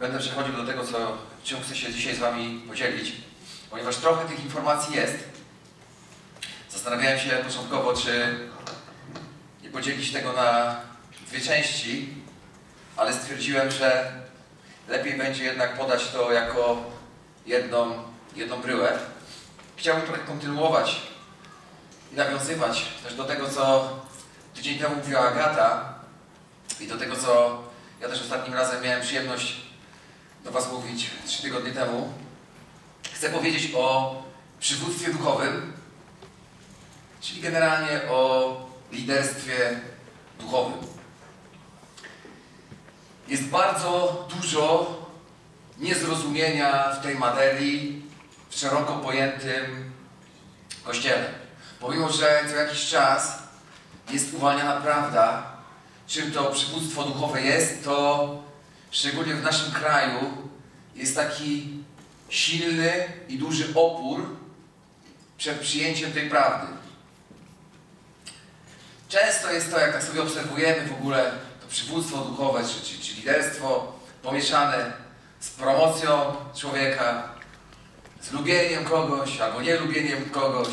będę przechodził do tego, co, czym chcę się dzisiaj z Wami podzielić, ponieważ trochę tych informacji jest. Zastanawiałem się początkowo, czy nie podzielić tego na dwie części, ale stwierdziłem, że lepiej będzie jednak podać to jako jedną, jedną bryłę. Chciałbym trochę kontynuować i nawiązywać też do tego, co tydzień temu mówiła Agata i do tego, co ja też ostatnim razem miałem przyjemność do Was mówić trzy tygodnie temu. Chcę powiedzieć o przywództwie duchowym, czyli generalnie o liderstwie duchowym. Jest bardzo dużo niezrozumienia w tej materii w szeroko pojętym kościele. Pomimo, że co jakiś czas jest uwalniana prawda, czym to przywództwo duchowe jest, to szczególnie w naszym kraju jest taki silny i duży opór przed przyjęciem tej prawdy. Często jest to, jak tak sobie obserwujemy w ogóle to przywództwo duchowe, czy, czy, czy liderstwo pomieszane z promocją człowieka, z lubieniem kogoś albo nielubieniem kogoś,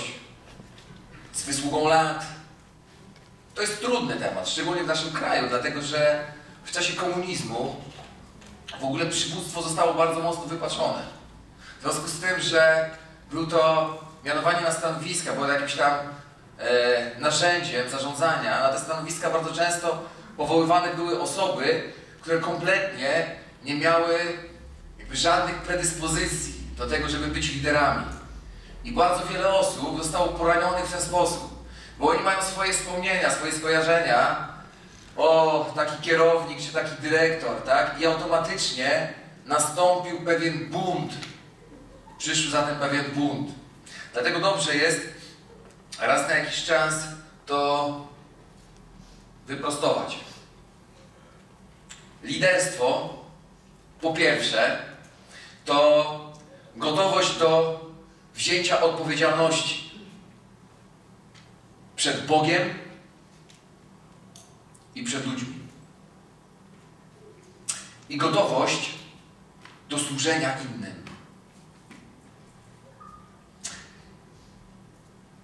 z wysługą lat. To jest trudny temat, szczególnie w naszym kraju, dlatego że w czasie komunizmu w ogóle przywództwo zostało bardzo mocno wypaczone. W związku z tym, że był to mianowanie na stanowiska, było jakimś tam e, narzędziem zarządzania, na te stanowiska bardzo często powoływane były osoby, które kompletnie nie miały jakby żadnych predyspozycji do tego, żeby być liderami. I bardzo wiele osób zostało poranionych w ten sposób, bo oni mają swoje wspomnienia, swoje skojarzenia, o taki kierownik czy taki dyrektor, tak? I automatycznie nastąpił pewien bunt. Przyszł zatem pewien bunt. Dlatego dobrze jest raz na jakiś czas to wyprostować. Liderstwo, po pierwsze, to gotowość do wzięcia odpowiedzialności przed Bogiem i przed ludźmi. I gotowość do służenia innym.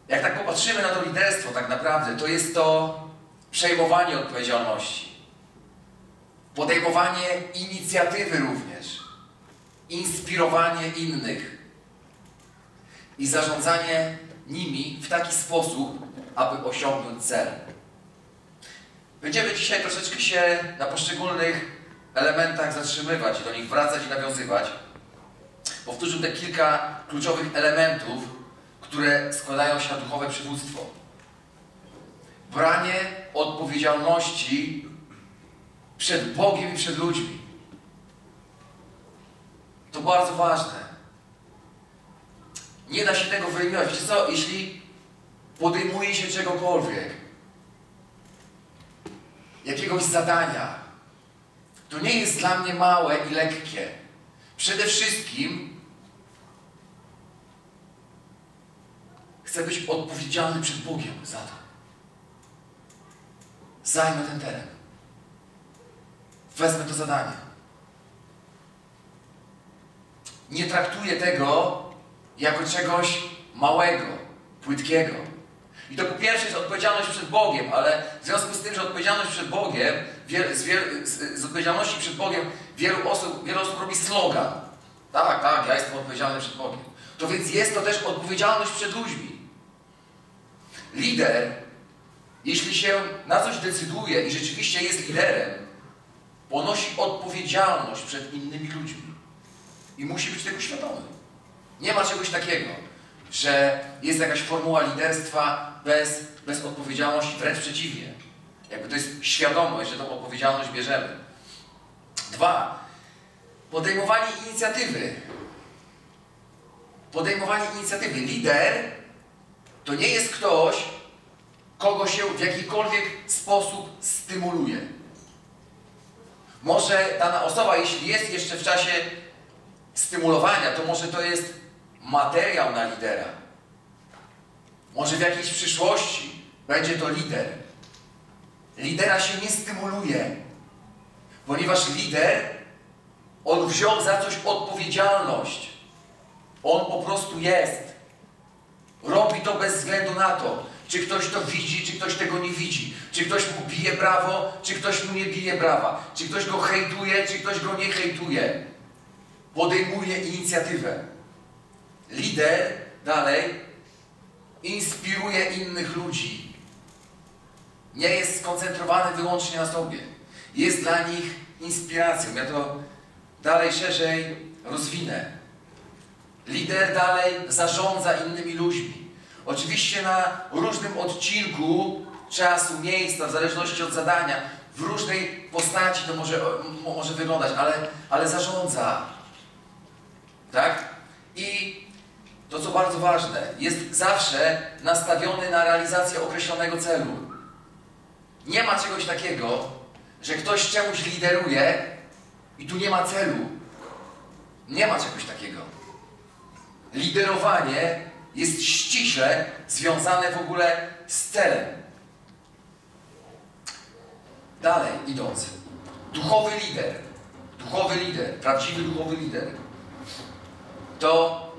Jak tak popatrzymy na to liderstwo, tak naprawdę, to jest to przejmowanie odpowiedzialności, podejmowanie inicjatywy również, inspirowanie innych i zarządzanie nimi w taki sposób, aby osiągnąć cel. Będziemy dzisiaj troszeczkę się na poszczególnych elementach zatrzymywać, do nich wracać i nawiązywać. Powtórzę te kilka kluczowych elementów, które składają się na duchowe przywództwo. Branie odpowiedzialności przed Bogiem i przed ludźmi. To bardzo ważne. Nie da się tego wyeliminować. Wiecie co? Jeśli podejmuje się czegokolwiek, jakiegoś zadania, to nie jest dla mnie małe i lekkie. Przede wszystkim chcę być odpowiedzialny przed Bogiem za to. Zajmę ten teren. Wezmę to zadanie. Nie traktuję tego jako czegoś małego, płytkiego. I to po pierwsze jest odpowiedzialność przed Bogiem, ale w związku z tym, że odpowiedzialność przed Bogiem, z, z, odpowiedzialności przed Bogiem wielu osób, wielu osób robi slogan. Tak, tak, ja jestem odpowiedzialny przed Bogiem. To więc jest to też odpowiedzialność przed ludźmi. Lider, jeśli się na coś decyduje i rzeczywiście jest liderem, ponosi odpowiedzialność przed innymi ludźmi. I musi być tego świadomy. Nie ma czegoś takiego, że jest jakaś formuła liderstwa bez, bez odpowiedzialności, wręcz przeciwnie. Jakby to jest świadomość, że tą odpowiedzialność bierzemy. Dwa, podejmowanie inicjatywy. Podejmowanie inicjatywy. Lider to nie jest ktoś, kogo się w jakikolwiek sposób stymuluje. Może dana osoba, jeśli jest jeszcze w czasie stymulowania, to może to jest materiał na lidera. Może w jakiejś przyszłości będzie to lider. Lidera się nie stymuluje, ponieważ lider On wziął za coś odpowiedzialność. On po prostu jest. Robi to bez względu na to, czy ktoś to widzi, czy ktoś tego nie widzi. Czy ktoś mu bije brawo, czy ktoś mu nie bije brawa. Czy ktoś go hejtuje, czy ktoś go nie hejtuje. Podejmuje inicjatywę. Lider dalej inspiruje innych ludzi. Nie jest skoncentrowany wyłącznie na sobie. Jest dla nich inspiracją. Ja to dalej szerzej rozwinę. Lider dalej zarządza innymi ludźmi. Oczywiście na różnym odcinku czasu, miejsca, w zależności od zadania, w różnej postaci to może, może wyglądać, ale, ale zarządza. Tak? I to, co bardzo ważne, jest zawsze nastawiony na realizację określonego celu. Nie ma czegoś takiego, że ktoś czemuś lideruje i tu nie ma celu. Nie ma czegoś takiego. Liderowanie jest ściśle związane w ogóle z celem. Dalej idąc. Duchowy lider, duchowy lider, prawdziwy duchowy lider to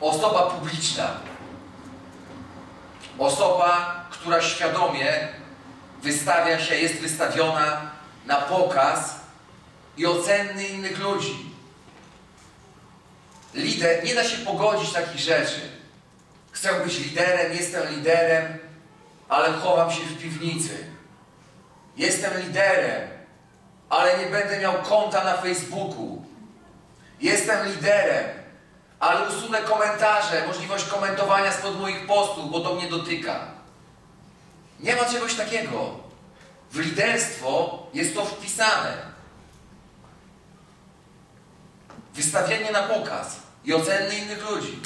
osoba publiczna. Osoba, która świadomie wystawia się, jest wystawiona na pokaz i oceny innych ludzi. Lider, nie da się pogodzić takich rzeczy. Chcę być liderem, jestem liderem, ale chowam się w piwnicy. Jestem liderem, ale nie będę miał konta na Facebooku. Jestem liderem, ale usunę komentarze, możliwość komentowania spod moich postów, bo to mnie dotyka. Nie ma czegoś takiego. W liderstwo jest to wpisane. Wystawienie na pokaz i oceny innych ludzi.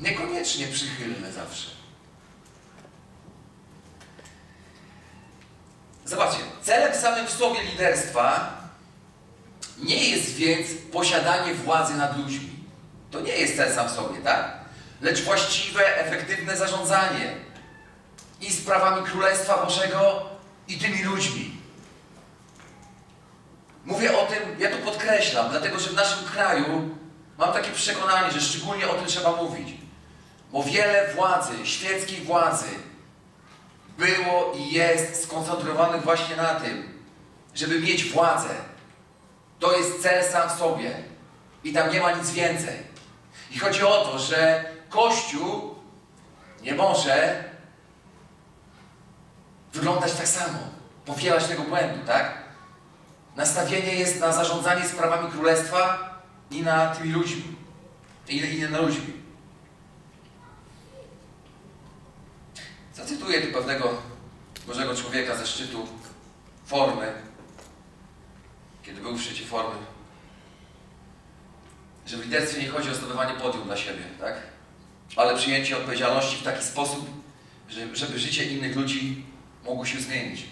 Niekoniecznie przychylne zawsze. Zobaczcie, celem samym w sobie liderstwa nie jest więc posiadanie władzy nad ludźmi. To nie jest cel sam w sobie, tak? Lecz właściwe, efektywne zarządzanie i sprawami Królestwa Bożego i tymi ludźmi. Mówię o tym, ja to podkreślam, dlatego że w naszym kraju mam takie przekonanie, że szczególnie o tym trzeba mówić. Bo wiele władzy, świeckiej władzy było i jest skoncentrowanych właśnie na tym, żeby mieć władzę, to jest cel sam w sobie. I tam nie ma nic więcej. I chodzi o to, że Kościół nie może wyglądać tak samo, powielać tego błędu, tak? Nastawienie jest na zarządzanie sprawami królestwa i na tymi ludźmi. I, i na ludźmi. Zacytuję tu pewnego Bożego człowieka ze szczytu formy kiedy był w szczycie formy, że w liderstwie nie chodzi o zdobywanie podium dla siebie, tak? ale przyjęcie odpowiedzialności w taki sposób, żeby życie innych ludzi mogło się zmienić.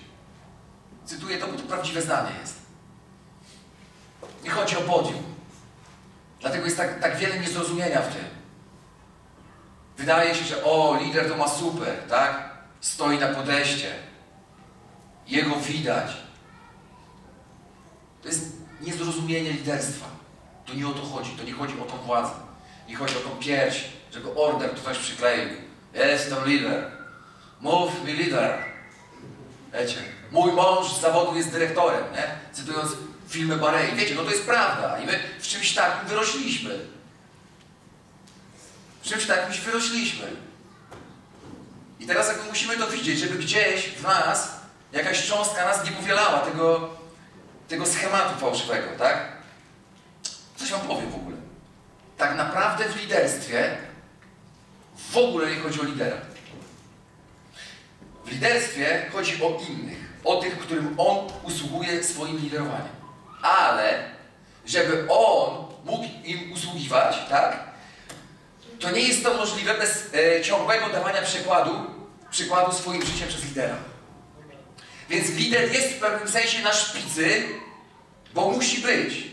Cytuję to, bo to prawdziwe zdanie jest. Nie chodzi o podium. Dlatego jest tak, tak wiele niezrozumienia w tym. Wydaje się, że o, lider to ma super, tak? Stoi na podejście. Jego widać. To jest niezrozumienie liderstwa. To nie o to chodzi. To nie chodzi o tą władzę. Nie chodzi o tą pierś, żeby order ktoś przykleił. Jestem lider. Mów mi lider. Wiecie, mój mąż z zawodu jest dyrektorem, nie? Cytując filmy Barei. Wiecie, no to jest prawda. I my w czymś takim wyrośliśmy. W czymś takim wyrośliśmy. I teraz jakby musimy to widzieć, żeby gdzieś w nas jakaś cząstka nas nie powielała tego, tego schematu fałszywego, tak? Coś wam powiem w ogóle. Tak naprawdę w liderstwie w ogóle nie chodzi o lidera. W liderstwie chodzi o innych, o tych, którym on usługuje swoim liderowaniem. Ale, żeby on mógł im usługiwać, tak? To nie jest to możliwe bez e, ciągłego dawania przykładu, przykładu swoim życiem przez lidera. Więc lider jest w pewnym sensie na szpicy, bo musi być.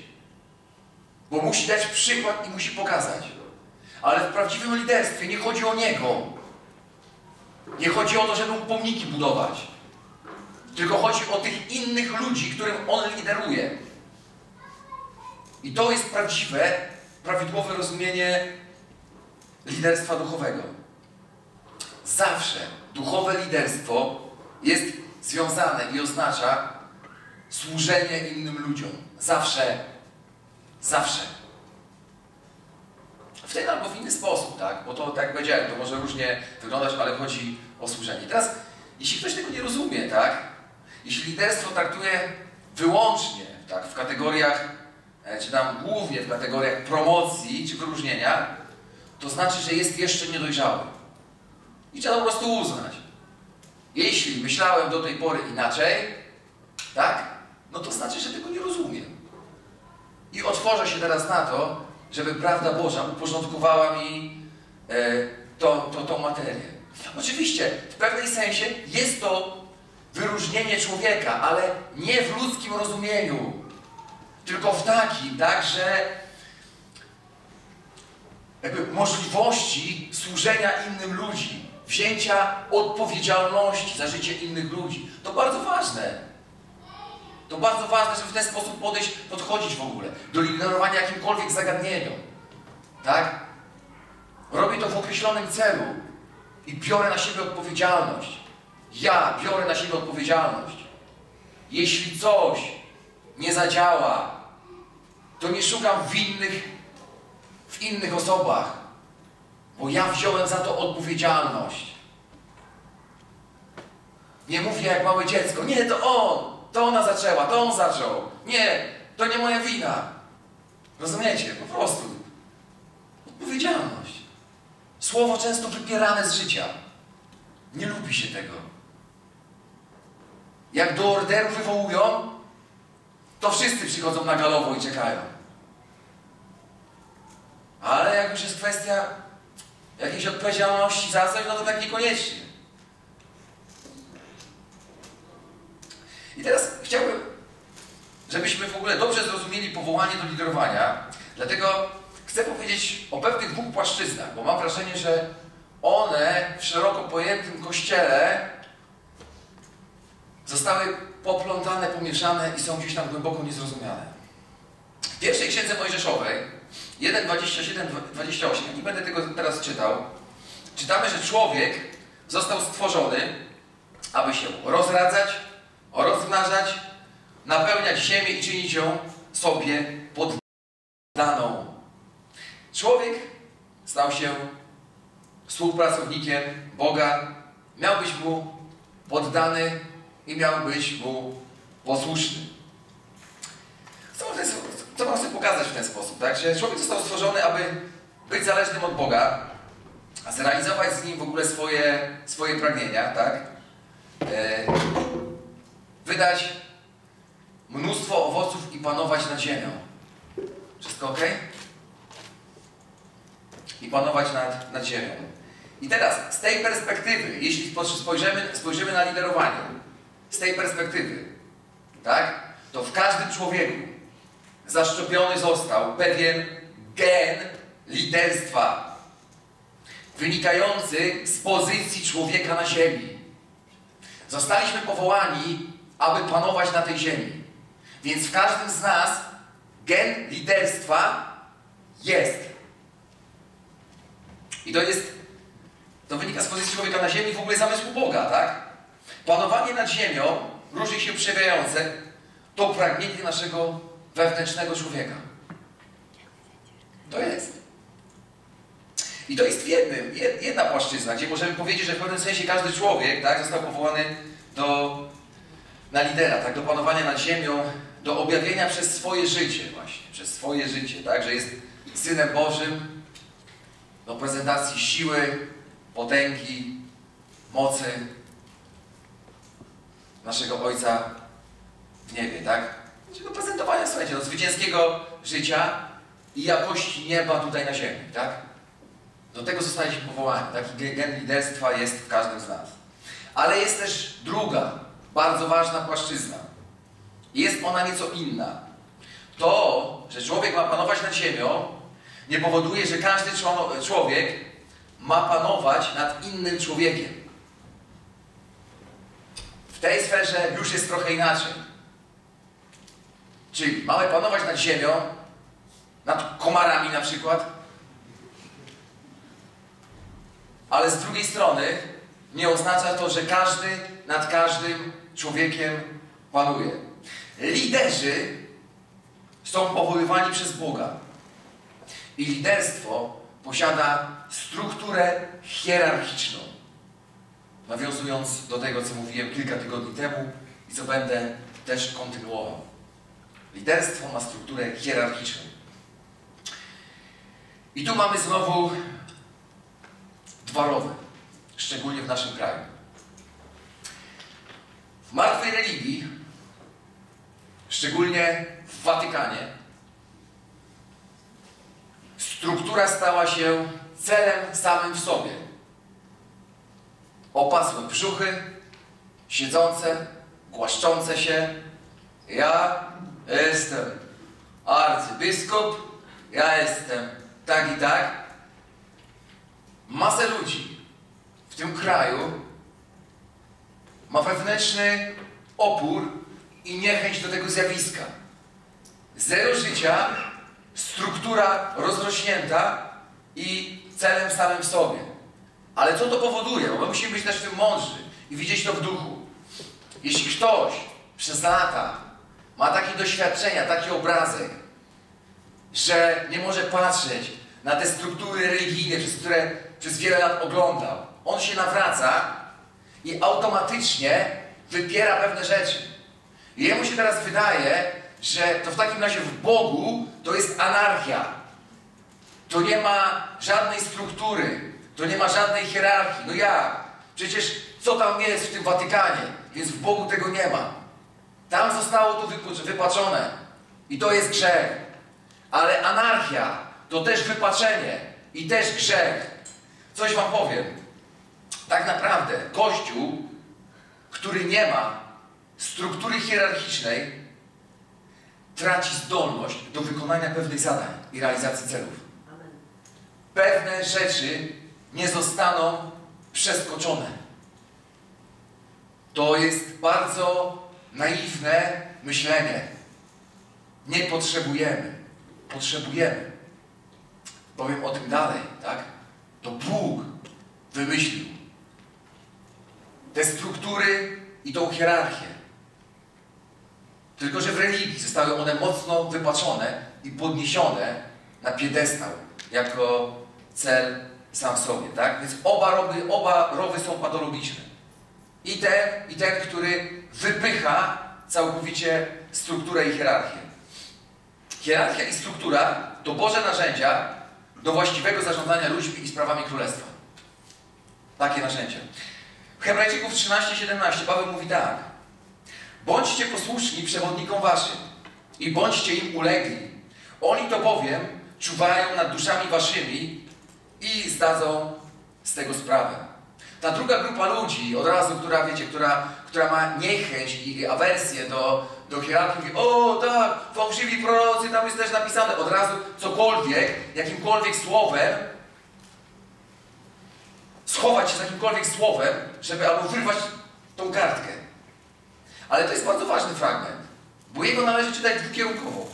Bo musi dać przykład i musi pokazać. Ale w prawdziwym liderstwie nie chodzi o niego. Nie chodzi o to, żeby mu pomniki budować. Tylko chodzi o tych innych ludzi, którym on lideruje. I to jest prawdziwe, prawidłowe rozumienie liderstwa duchowego. Zawsze duchowe liderstwo jest związane i oznacza służenie innym ludziom. Zawsze. Zawsze. W ten albo w inny sposób, tak? Bo to, tak jak powiedziałem, to może różnie wyglądać, ale chodzi o służenie. Teraz, jeśli ktoś tego nie rozumie, tak? Jeśli liderstwo traktuje wyłącznie, tak, w kategoriach, e, czy tam głównie w kategoriach promocji czy wyróżnienia, to znaczy, że jest jeszcze niedojrzały. I trzeba po prostu uznać. Jeśli myślałem do tej pory inaczej, tak, no to znaczy, że tego nie rozumiem. I otworzę się teraz na to, żeby prawda Boża uporządkowała mi e, to, to, tą materię. Oczywiście, w pewnym sensie jest to wyróżnienie człowieka, ale nie w ludzkim rozumieniu, tylko w takim, tak, że jakby możliwości służenia innym ludzi, wzięcia odpowiedzialności za życie innych ludzi. To bardzo ważne. To bardzo ważne, żeby w ten sposób podejść, podchodzić w ogóle do liderowania jakimkolwiek zagadnieniom. Tak? Robię to w określonym celu i biorę na siebie odpowiedzialność. Ja biorę na siebie odpowiedzialność. Jeśli coś nie zadziała, to nie szukam winnych w innych osobach, bo ja wziąłem za to odpowiedzialność. Nie mówię jak małe dziecko, nie, to on, to ona zaczęła, to on zaczął. Nie, to nie moja wina. Rozumiecie? Po prostu. Odpowiedzialność. Słowo często wypierane z życia. Nie lubi się tego. Jak do orderu wywołują, to wszyscy przychodzą na galowo i czekają. Ale jak już jest kwestia jakiejś odpowiedzialności za coś, no to tak niekoniecznie. I teraz chciałbym, żebyśmy w ogóle dobrze zrozumieli powołanie do liderowania, dlatego chcę powiedzieć o pewnych dwóch płaszczyznach, bo mam wrażenie, że one w szeroko pojętym kościele zostały poplątane, pomieszane i są gdzieś tam głęboko niezrozumiane. W pierwszej księdze Mojżeszowej 1,27-28, nie będę tego teraz czytał, czytamy, że człowiek został stworzony, aby się rozradzać, rozmnażać, napełniać ziemię i czynić ją sobie poddaną. Człowiek stał się współpracownikiem Boga, miał być mu poddany i miał być mu posłuszny. Co wam chcę pokazać w ten sposób, tak? Że człowiek został stworzony, aby być zależnym od Boga, zrealizować z nim w ogóle swoje, swoje pragnienia, tak? E, wydać mnóstwo owoców i panować nad ziemią. Wszystko ok? I panować nad, nad ziemią. I teraz, z tej perspektywy, jeśli spojrzymy, spojrzymy na liderowanie, z tej perspektywy, tak, to w każdym człowieku zaszczepiony został pewien gen liderstwa, wynikający z pozycji człowieka na ziemi. Zostaliśmy powołani aby panować na tej ziemi. Więc w każdym z nas gen liderstwa jest. I to jest, to wynika z pozycji człowieka na ziemi, w ogóle zamysłu Boga, tak? Panowanie nad ziemią, różnie się przejawiające, to pragnienie naszego wewnętrznego człowieka. To jest. I to jest jednym, jedna płaszczyzna, gdzie możemy powiedzieć, że w pewnym sensie każdy człowiek tak, został powołany do na lidera, tak, do panowania nad ziemią, do objawienia przez swoje życie właśnie, przez swoje życie, tak, że jest Synem Bożym, do prezentacji siły, potęgi, mocy naszego Ojca w niebie, tak? Do prezentowania, słuchajcie, do zwycięskiego życia i jakości nieba tutaj na ziemi, tak? Do tego zostaliśmy powołani. Taki gen liderstwa jest w każdym z nas. Ale jest też druga, bardzo ważna płaszczyzna. Jest ona nieco inna. To, że człowiek ma panować nad ziemią, nie powoduje, że każdy człowiek ma panować nad innym człowiekiem. W tej sferze już jest trochę inaczej. Czyli mamy panować nad ziemią, nad komarami na przykład. Ale z drugiej strony nie oznacza to, że każdy nad każdym człowiekiem panuje. Liderzy są powoływani przez Boga. I liderstwo posiada strukturę hierarchiczną. Nawiązując do tego, co mówiłem kilka tygodni temu i co będę też kontynuował. Liderstwo ma strukturę hierarchiczną. I tu mamy znowu dwa rowy, szczególnie w naszym kraju. W martwej religii, szczególnie w Watykanie, struktura stała się celem samym w sobie. Opasłe brzuchy, siedzące, głaszczące się. Ja jestem arcybiskup, ja jestem tak i tak. Masę ludzi w tym kraju ma wewnętrzny opór i niechęć do tego zjawiska. Zero życia, struktura rozrośnięta i celem samym sobie. Ale co to powoduje? Bo my musimy być też w tym mądrzy i widzieć to w duchu. Jeśli ktoś przez lata ma takie doświadczenia, taki obrazek, że nie może patrzeć na te struktury religijne, przez które przez wiele lat oglądał, on się nawraca i automatycznie wypiera pewne rzeczy. I jemu się teraz wydaje, że to w takim razie w Bogu to jest anarchia. To nie ma żadnej struktury, to nie ma żadnej hierarchii. No jak? Przecież co tam jest w tym Watykanie? Więc w Bogu tego nie ma. Tam zostało to wypaczone. I to jest grzech. Ale anarchia to też wypaczenie i też grzech. Coś wam powiem. Tak naprawdę Kościół, który nie ma struktury hierarchicznej, traci zdolność do wykonania pewnych zadań i realizacji celów. Pewne rzeczy nie zostaną przeskoczone. To jest bardzo naiwne myślenie. Nie potrzebujemy. Potrzebujemy. Powiem o tym dalej, tak? To Bóg wymyślił te struktury i tą hierarchię. Tylko, że w religii zostały one mocno wypaczone i podniesione na piedestał jako cel sam w sobie, tak? Więc oba rowy, oba rowy są patologiczne. I ten, i ten, który wypycha całkowicie strukturę i hierarchię. Hierarchia i struktura to Boże narzędzia do właściwego zarządzania ludźmi i sprawami królestwa. Takie narzędzia. W Hebrajczyków 13:17 Paweł mówi tak. Bądźcie posłuszni przewodnikom waszym i bądźcie im ulegli. Oni to bowiem czuwają nad duszami waszymi i zdadzą z tego sprawę. Ta druga grupa ludzi, od razu, która, wiecie, która, która ma niechęć i awersję do, do hierarchii, mówi, o tak, fałszywi prorocy, tam jest też napisane, od razu cokolwiek, jakimkolwiek słowem, schować się z jakimkolwiek słowem, żeby albo wyrwać tą kartkę. Ale to jest bardzo ważny fragment, bo jego należy czytać dwukierunkowo.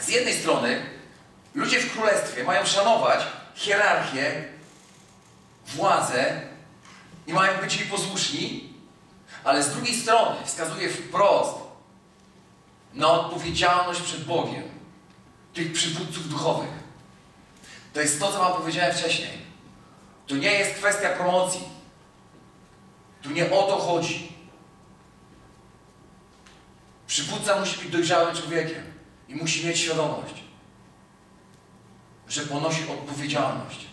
Z jednej strony ludzie w królestwie mają szanować hierarchię, władzę i mają być jej posłuszni, ale z drugiej strony wskazuje wprost na odpowiedzialność przed Bogiem tych przywódców duchowych. To jest to, co Wam powiedziałem wcześniej. To nie jest kwestia promocji. Tu nie o to chodzi. Przywódca musi być dojrzałym człowiekiem i musi mieć świadomość, że ponosi odpowiedzialność.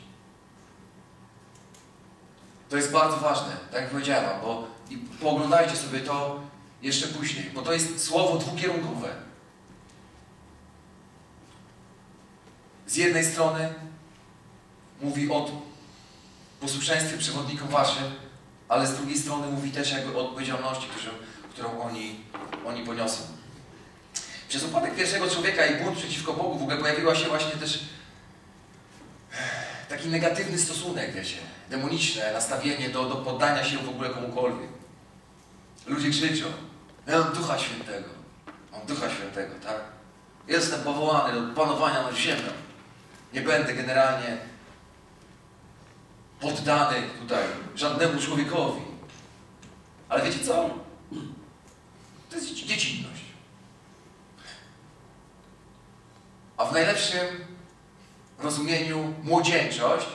To jest bardzo ważne, tak jak powiedziałem, bo i pooglądajcie sobie to jeszcze później, bo to jest słowo dwukierunkowe. Z jednej strony mówi o posłuszeństwie przewodnikom waszym, ale z drugiej strony mówi też jakby o odpowiedzialności, którą, którą oni, oni poniosą. Przez upadek pierwszego człowieka i bunt przeciwko Bogu w ogóle pojawiła się właśnie też taki negatywny stosunek, wiecie, demoniczne nastawienie do, do poddania się w ogóle komukolwiek. Ludzie krzyczą, ja mam Ducha Świętego, mam Ducha Świętego, tak? Jestem powołany do panowania nad ziemią. Nie będę generalnie poddany tutaj żadnemu człowiekowi. Ale wiecie co? To jest dziecinność. A w najlepszym rozumieniu młodzieńczość,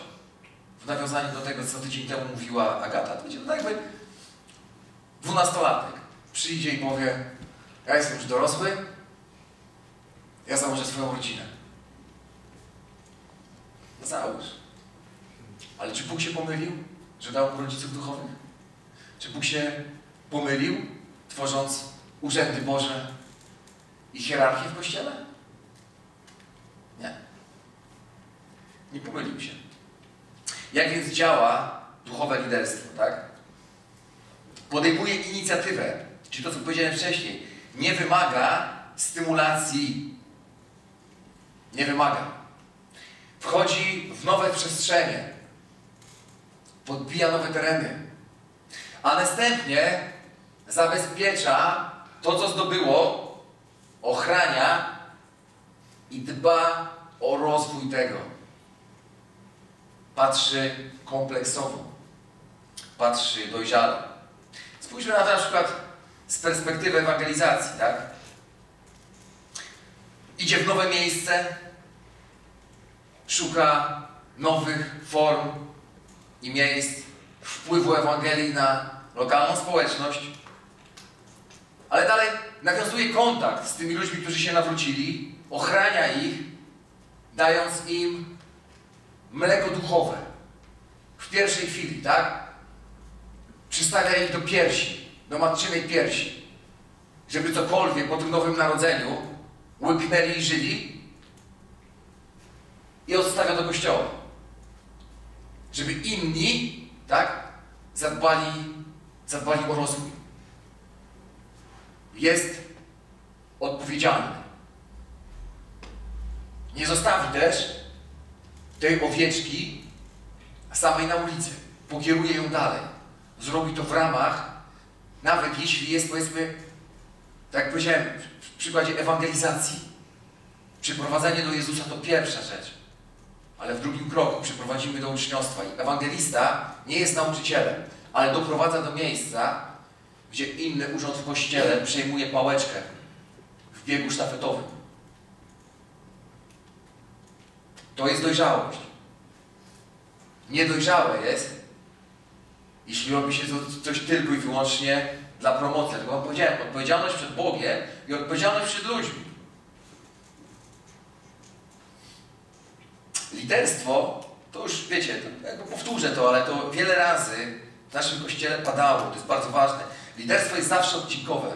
w nawiązaniu do tego, co tydzień temu mówiła Agata, to będzie to jakby dwunastolatek przyjdzie i powie, ja jestem już dorosły, ja założę swoją rodzinę. Załóż. Ale czy Bóg się pomylił, że dał mu rodziców duchowych? Czy Bóg się pomylił, tworząc urzędy Boże i hierarchię w Kościele? Nie. Nie pomylił się. Jak więc działa duchowe liderstwo, tak? Podejmuje inicjatywę, czy to, co powiedziałem wcześniej, nie wymaga stymulacji. Nie wymaga. Wchodzi w nowe przestrzenie. Podbija nowe tereny. A następnie zabezpiecza to, co zdobyło, ochrania i dba o rozwój tego. Patrzy kompleksowo. Patrzy dojrzale. Spójrzmy na to na przykład z perspektywy ewangelizacji, tak? Idzie w nowe miejsce, szuka nowych form i miejsc wpływu Ewangelii na lokalną społeczność, ale dalej nawiązuje kontakt z tymi ludźmi, którzy się nawrócili, ochrania ich, dając im mleko duchowe w pierwszej chwili, tak? Przystawia ich do piersi, do matczynej piersi, żeby cokolwiek po tym nowym narodzeniu łyknęli i żyli i odstawia do kościoła. Żeby inni, tak, zadbali, zadbali o rozwój. Jest odpowiedzialny. Nie zostawi też tej owieczki samej na ulicy. Pokieruje ją dalej. Zrobi to w ramach, nawet jeśli jest, powiedzmy, tak jak powiedziałem, w przykładzie ewangelizacji. Przyprowadzenie do Jezusa to pierwsza rzecz. Ale w drugim kroku przyprowadzimy do uczniostwa. I ewangelista nie jest nauczycielem, ale doprowadza do miejsca, gdzie inny urząd w kościele przejmuje pałeczkę w biegu sztafetowym. To jest dojrzałość. Niedojrzałe jest, jeśli robi się coś tylko i wyłącznie dla promocji. Dlatego wam powiedziałem, odpowiedzialność przed Bogiem i odpowiedzialność przed ludźmi. Liderstwo, to już wiecie, to, powtórzę to, ale to wiele razy w naszym kościele padało, to jest bardzo ważne. Liderstwo jest zawsze odcinkowe.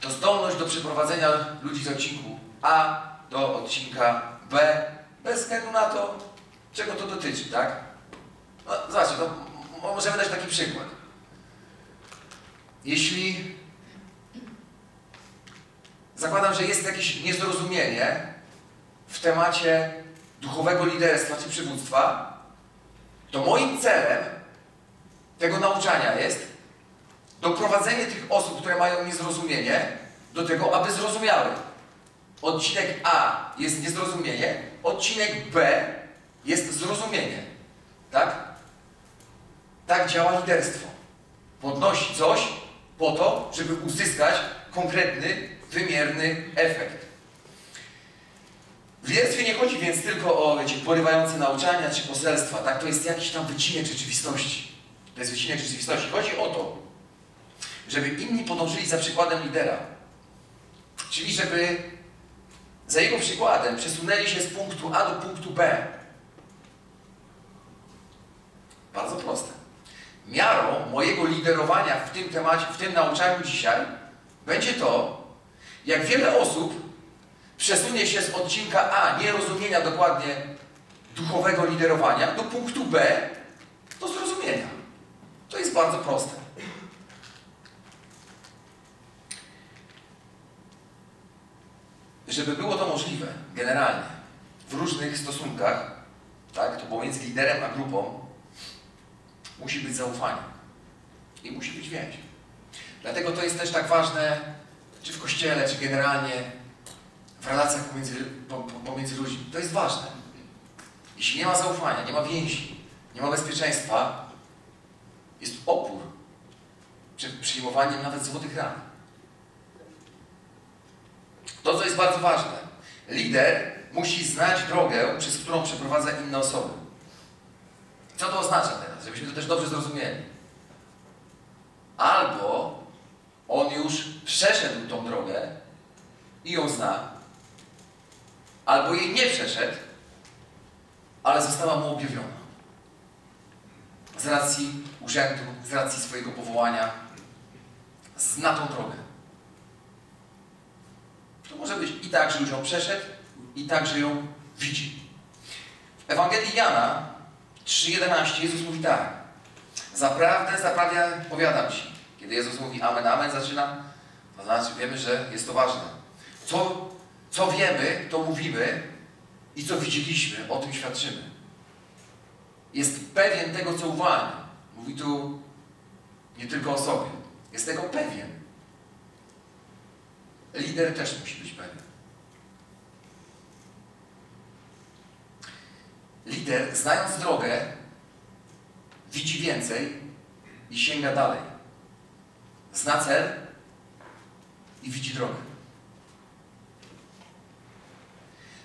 To zdolność do przeprowadzenia ludzi z odcinku A do odcinka B, bez względu na to, czego to dotyczy, tak? No, zobaczcie, to możemy dać taki przykład. Jeśli zakładam, że jest jakieś niezrozumienie w temacie duchowego liderstwa czy przywództwa, to moim celem tego nauczania jest doprowadzenie tych osób, które mają niezrozumienie, do tego, aby zrozumiały. Odcinek A jest niezrozumienie, odcinek B jest zrozumienie. Tak? Tak działa liderstwo. Podnosi coś po to, żeby uzyskać konkretny, wymierny efekt. W liderstwie nie chodzi więc tylko o wiecie, porywające nauczania czy poselstwa. Tak? To jest jakiś tam wycinek rzeczywistości. To jest wycinek rzeczywistości. Chodzi o to, żeby inni podążyli za przykładem lidera. Czyli żeby za jego przykładem przesunęli się z punktu A do punktu B. Bardzo proste. Miarą mojego liderowania w tym temacie, w tym nauczaniu dzisiaj będzie to, jak wiele osób przesunie się z odcinka A, nierozumienia dokładnie duchowego liderowania, do punktu B, do zrozumienia. To jest bardzo proste. Żeby było to możliwe, generalnie, w różnych stosunkach, tak, to pomiędzy liderem a grupą, musi być zaufanie i musi być więź. Dlatego to jest też tak ważne, czy w kościele, czy generalnie w relacjach pomiędzy, pomiędzy ludźmi. To jest ważne. Jeśli nie ma zaufania, nie ma więzi, nie ma bezpieczeństwa, jest opór przed przyjmowaniem nawet złotych ran. To, co jest bardzo ważne, lider musi znać drogę, przez którą przeprowadza inne osoby. Co to oznacza teraz? Żebyśmy to też dobrze zrozumieli. Albo on już przeszedł tą drogę i ją zna, albo jej nie przeszedł, ale została mu objawiona. Z racji urzędu, z racji swojego powołania, zna tą drogę. To może być i tak, że już ją przeszedł, i tak, że ją widzi. W Ewangelii Jana 3,11 Jezus mówi tak. Zaprawdę, zaprawdę powiadam Ci. Kiedy Jezus mówi amen, amen, zaczyna, to znaczy wiemy, że jest to ważne. Co, co wiemy, to mówimy i co widzieliśmy, o tym świadczymy. Jest pewien tego, co uwalnia. Mówi tu nie tylko o sobie. Jest tego pewien. Lider też musi być pewien. Lider, znając drogę, widzi więcej i sięga dalej. Zna cel i widzi drogę.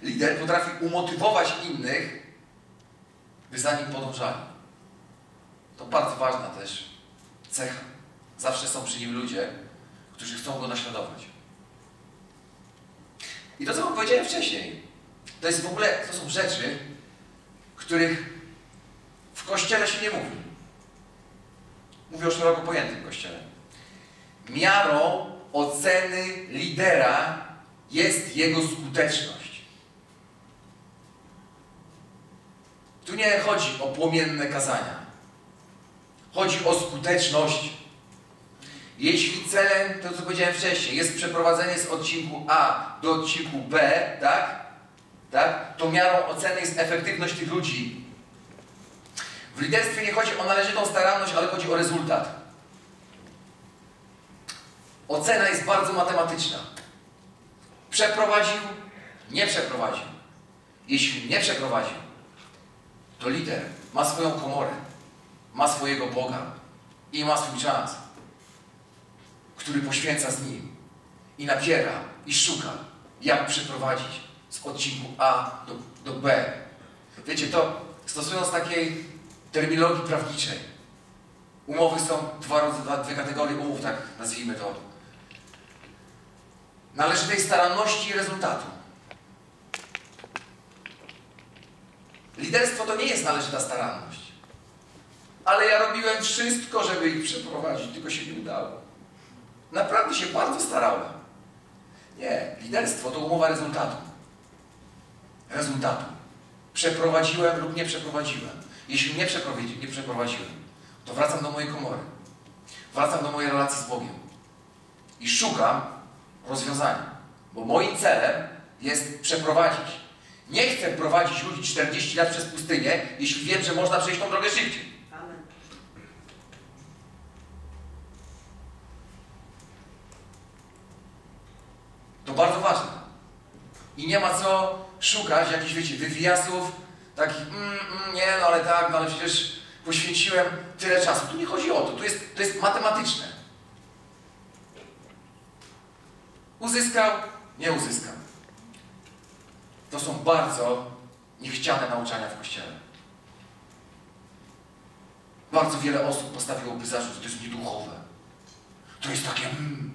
Lider potrafi umotywować innych, by za nim podążali. To bardzo ważna też cecha. Zawsze są przy nim ludzie, którzy chcą go naśladować. I to, co wam powiedziałem wcześniej, to jest w ogóle, to są rzeczy, których w Kościele się nie mówi. Mówię o szeroko pojętym Kościele. Miarą oceny lidera jest jego skuteczność. Tu nie chodzi o płomienne kazania. Chodzi o skuteczność. Jeśli celem, to co powiedziałem wcześniej, jest przeprowadzenie z odcinku A do odcinku B, tak? tak? To miarą oceny jest efektywność tych ludzi. W liderstwie nie chodzi o należytą staranność, ale chodzi o rezultat. Ocena jest bardzo matematyczna. Przeprowadził, nie przeprowadził. Jeśli nie przeprowadził, to lider ma swoją komorę, ma swojego Boga i ma swój czas, który poświęca z nim i napiera i szuka, jak przeprowadzić z odcinku A do, do B. Wiecie, to stosując takiej terminologii prawniczej, umowy są dwa, dwa, dwie kategorie umów, tak nazwijmy to. Należytej staranności i rezultatu. Liderstwo to nie jest należyta staranność. Ale ja robiłem wszystko, żeby ich przeprowadzić, tylko się nie udało. Naprawdę się bardzo starałem. Nie, liderstwo to umowa rezultatu. Rezultatu. Przeprowadziłem lub nie przeprowadziłem. Jeśli nie, przeprowadzi, nie przeprowadziłem, to wracam do mojej komory. Wracam do mojej relacji z Bogiem. I szukam rozwiązania. Bo moim celem jest przeprowadzić. Nie chcę prowadzić ludzi 40 lat przez pustynię, jeśli wiem, że można przejść tą drogę szybciej. Amen. To bardzo ważne. I nie ma co szukać jakichś, wiecie, wywiasów, takich, mm, mm, nie, no ale tak, no ale przecież poświęciłem tyle czasu. Tu nie chodzi o to, to jest, to jest matematyczne. Uzyskał, nie uzyskał. To są bardzo niechciane nauczania w Kościele. Bardzo wiele osób postawiłoby zarzut, że to jest nieduchowe. To jest takie, mm,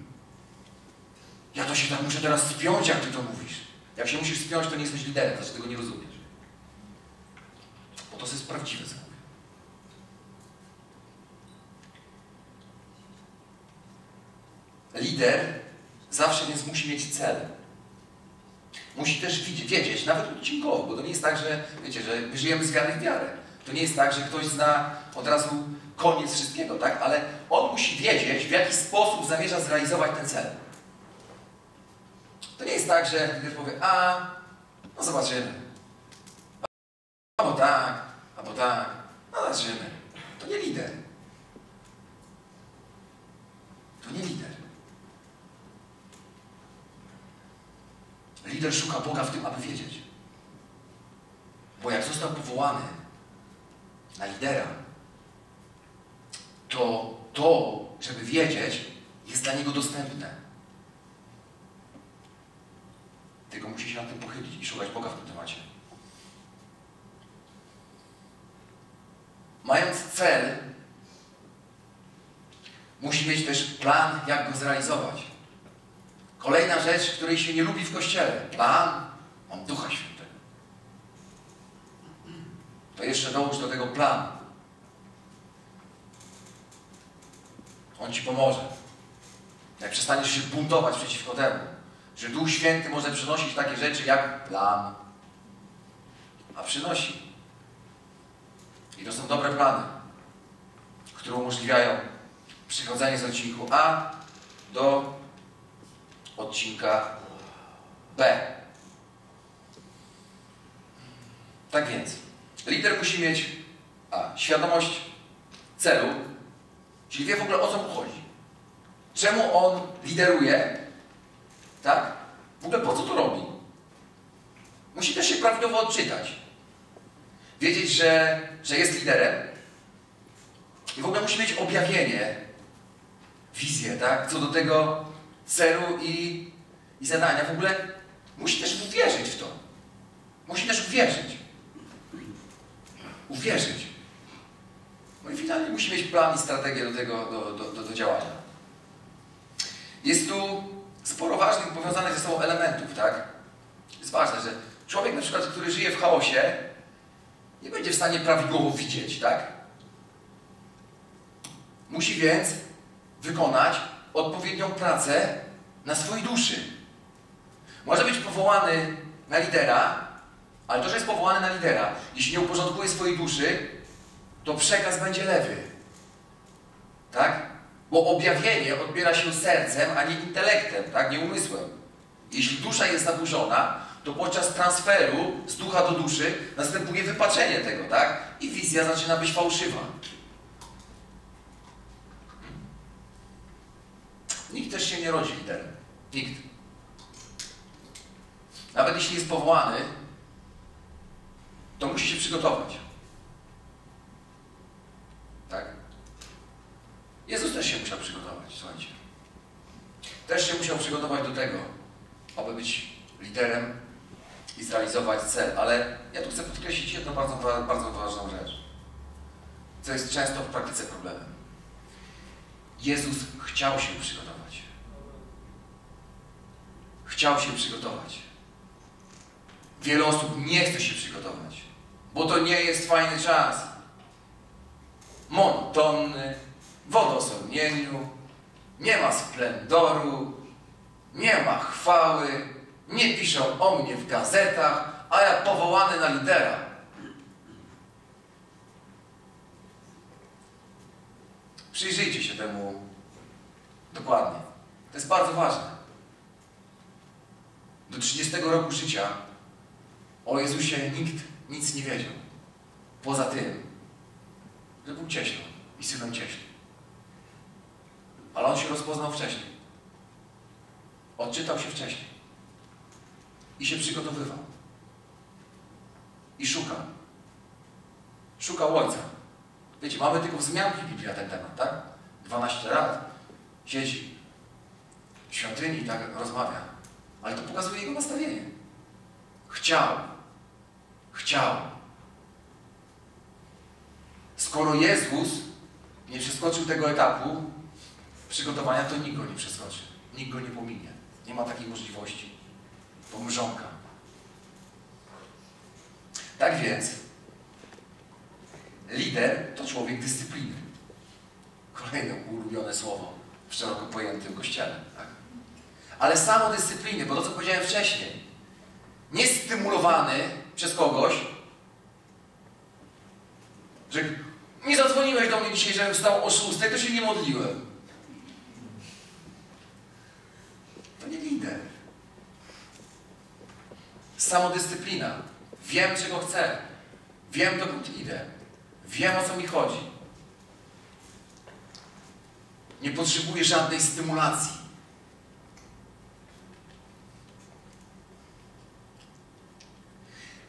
ja to się tak muszę teraz spiąć, jak ty to mówisz. Jak się musisz spiąć, to nie jesteś liderem, znaczy tego nie rozumiesz. Bo to jest prawdziwe, mówię. Lider zawsze więc musi mieć cel. Musi też wiedzieć, nawet odcinkowo, bo to nie jest tak, że wiecie, że my żyjemy z wiary w wiarę. To nie jest tak, że ktoś zna od razu koniec wszystkiego, tak? Ale on musi wiedzieć, w jaki sposób zamierza zrealizować ten cel. To nie jest tak, że lider powie, a, no zobaczymy. Albo tak, albo tak, no zobaczymy. To nie lider. To nie lider. lider szuka Boga w tym, aby wiedzieć. Bo jak został powołany na lidera, to to, żeby wiedzieć, jest dla niego dostępne. Tylko musi się nad tym pochylić i szukać Boga w tym temacie. Mając cel, musi mieć też plan, jak go zrealizować. Kolejna rzecz, której się nie lubi w Kościele. Plan, mam Ducha Świętego. To jeszcze dołóż do tego plan. On Ci pomoże. Jak przestaniesz się buntować przeciwko temu, że Duch Święty może przynosić takie rzeczy jak plan, a przynosi. I to są dobre plany, które umożliwiają przychodzenie z odcinku A do odcinka B. Tak więc, lider musi mieć A. Świadomość celu, czyli wie w ogóle o co mu chodzi. Czemu on lideruje, tak? W ogóle po co to robi? Musi też się prawidłowo odczytać. Wiedzieć, że, że jest liderem i w ogóle musi mieć objawienie, wizję, tak? Co do tego celu i, i zadania. W ogóle musi też uwierzyć w to. Musi też uwierzyć. Uwierzyć. No i finalnie musi mieć plan i strategię do tego, do, do, do, do działania. Jest tu sporo ważnych, powiązanych ze sobą elementów, tak? Jest ważne, że człowiek na przykład, który żyje w chaosie, nie będzie w stanie prawidłowo widzieć, tak? Musi więc wykonać odpowiednią pracę na swojej duszy. Może być powołany na lidera, ale to, że jest powołany na lidera, jeśli nie uporządkuje swojej duszy, to przekaz będzie lewy. Tak? Bo objawienie odbiera się sercem, a nie intelektem, tak? nie umysłem. Jeśli dusza jest zaburzona, to podczas transferu z ducha do duszy następuje wypaczenie tego, tak? I wizja zaczyna być fałszywa. Nikt też się nie rodzi liderem. Nikt. Nawet jeśli jest powołany, to musi się przygotować. Tak? Jezus też się musiał przygotować, słuchajcie. Też się musiał przygotować do tego, aby być liderem i zrealizować cel. Ale ja tu chcę podkreślić jedną bardzo, bardzo ważną rzecz, co jest często w praktyce problemem. Jezus chciał się przygotować. Chciał się przygotować. Wiele osób nie chce się przygotować, bo to nie jest fajny czas. Monotonny, w odosobnieniu, nie ma splendoru, nie ma chwały, nie piszą o mnie w gazetach, a ja powołany na lidera. Przyjrzyjcie się temu dokładnie. To jest bardzo ważne. Do 30 roku życia o Jezusie nikt nic nie wiedział. Poza tym, że był cieślą i synem cieśli. Ale on się rozpoznał wcześniej. Odczytał się wcześniej. I się przygotowywał. I szukał. Szukał Ojca. Wiecie, mamy tylko wzmianki Biblii na ten temat, tak? 12 lat siedzi w świątyni i tak rozmawia. Ale to pokazuje jego nastawienie. Chciał. Chciał. Skoro Jezus nie przeskoczył tego etapu przygotowania, to nikt go nie przeskoczy. Nikt go nie pominie. Nie ma takiej możliwości. To mrzonka. Tak więc, lider to człowiek dyscypliny. Kolejne ulubione słowo w szeroko pojętym kościele. Tak? Ale samodyscypliny, bo to co powiedziałem wcześniej, nie stymulowany przez kogoś, że nie zadzwoniłeś do mnie dzisiaj, żebym wstał o 6, to się nie modliłem. Nie lider. Samodyscyplina. Wiem, czego chcę. Wiem, dokąd idę. Wiem, o co mi chodzi. Nie potrzebuję żadnej stymulacji.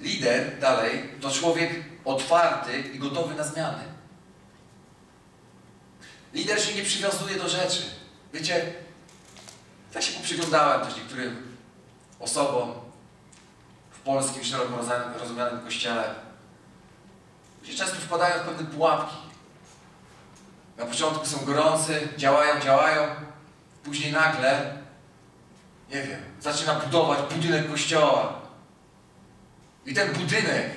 Lider dalej to człowiek otwarty i gotowy na zmiany. Lider się nie przywiązuje do rzeczy. Wiecie, tak się poprzyglądałem też niektórym osobom w polskim, szeroko rozumianym kościele, gdzie często wpadają w pewne pułapki. Na początku są gorący, działają, działają, później nagle, nie wiem, zaczyna budować budynek kościoła. I ten budynek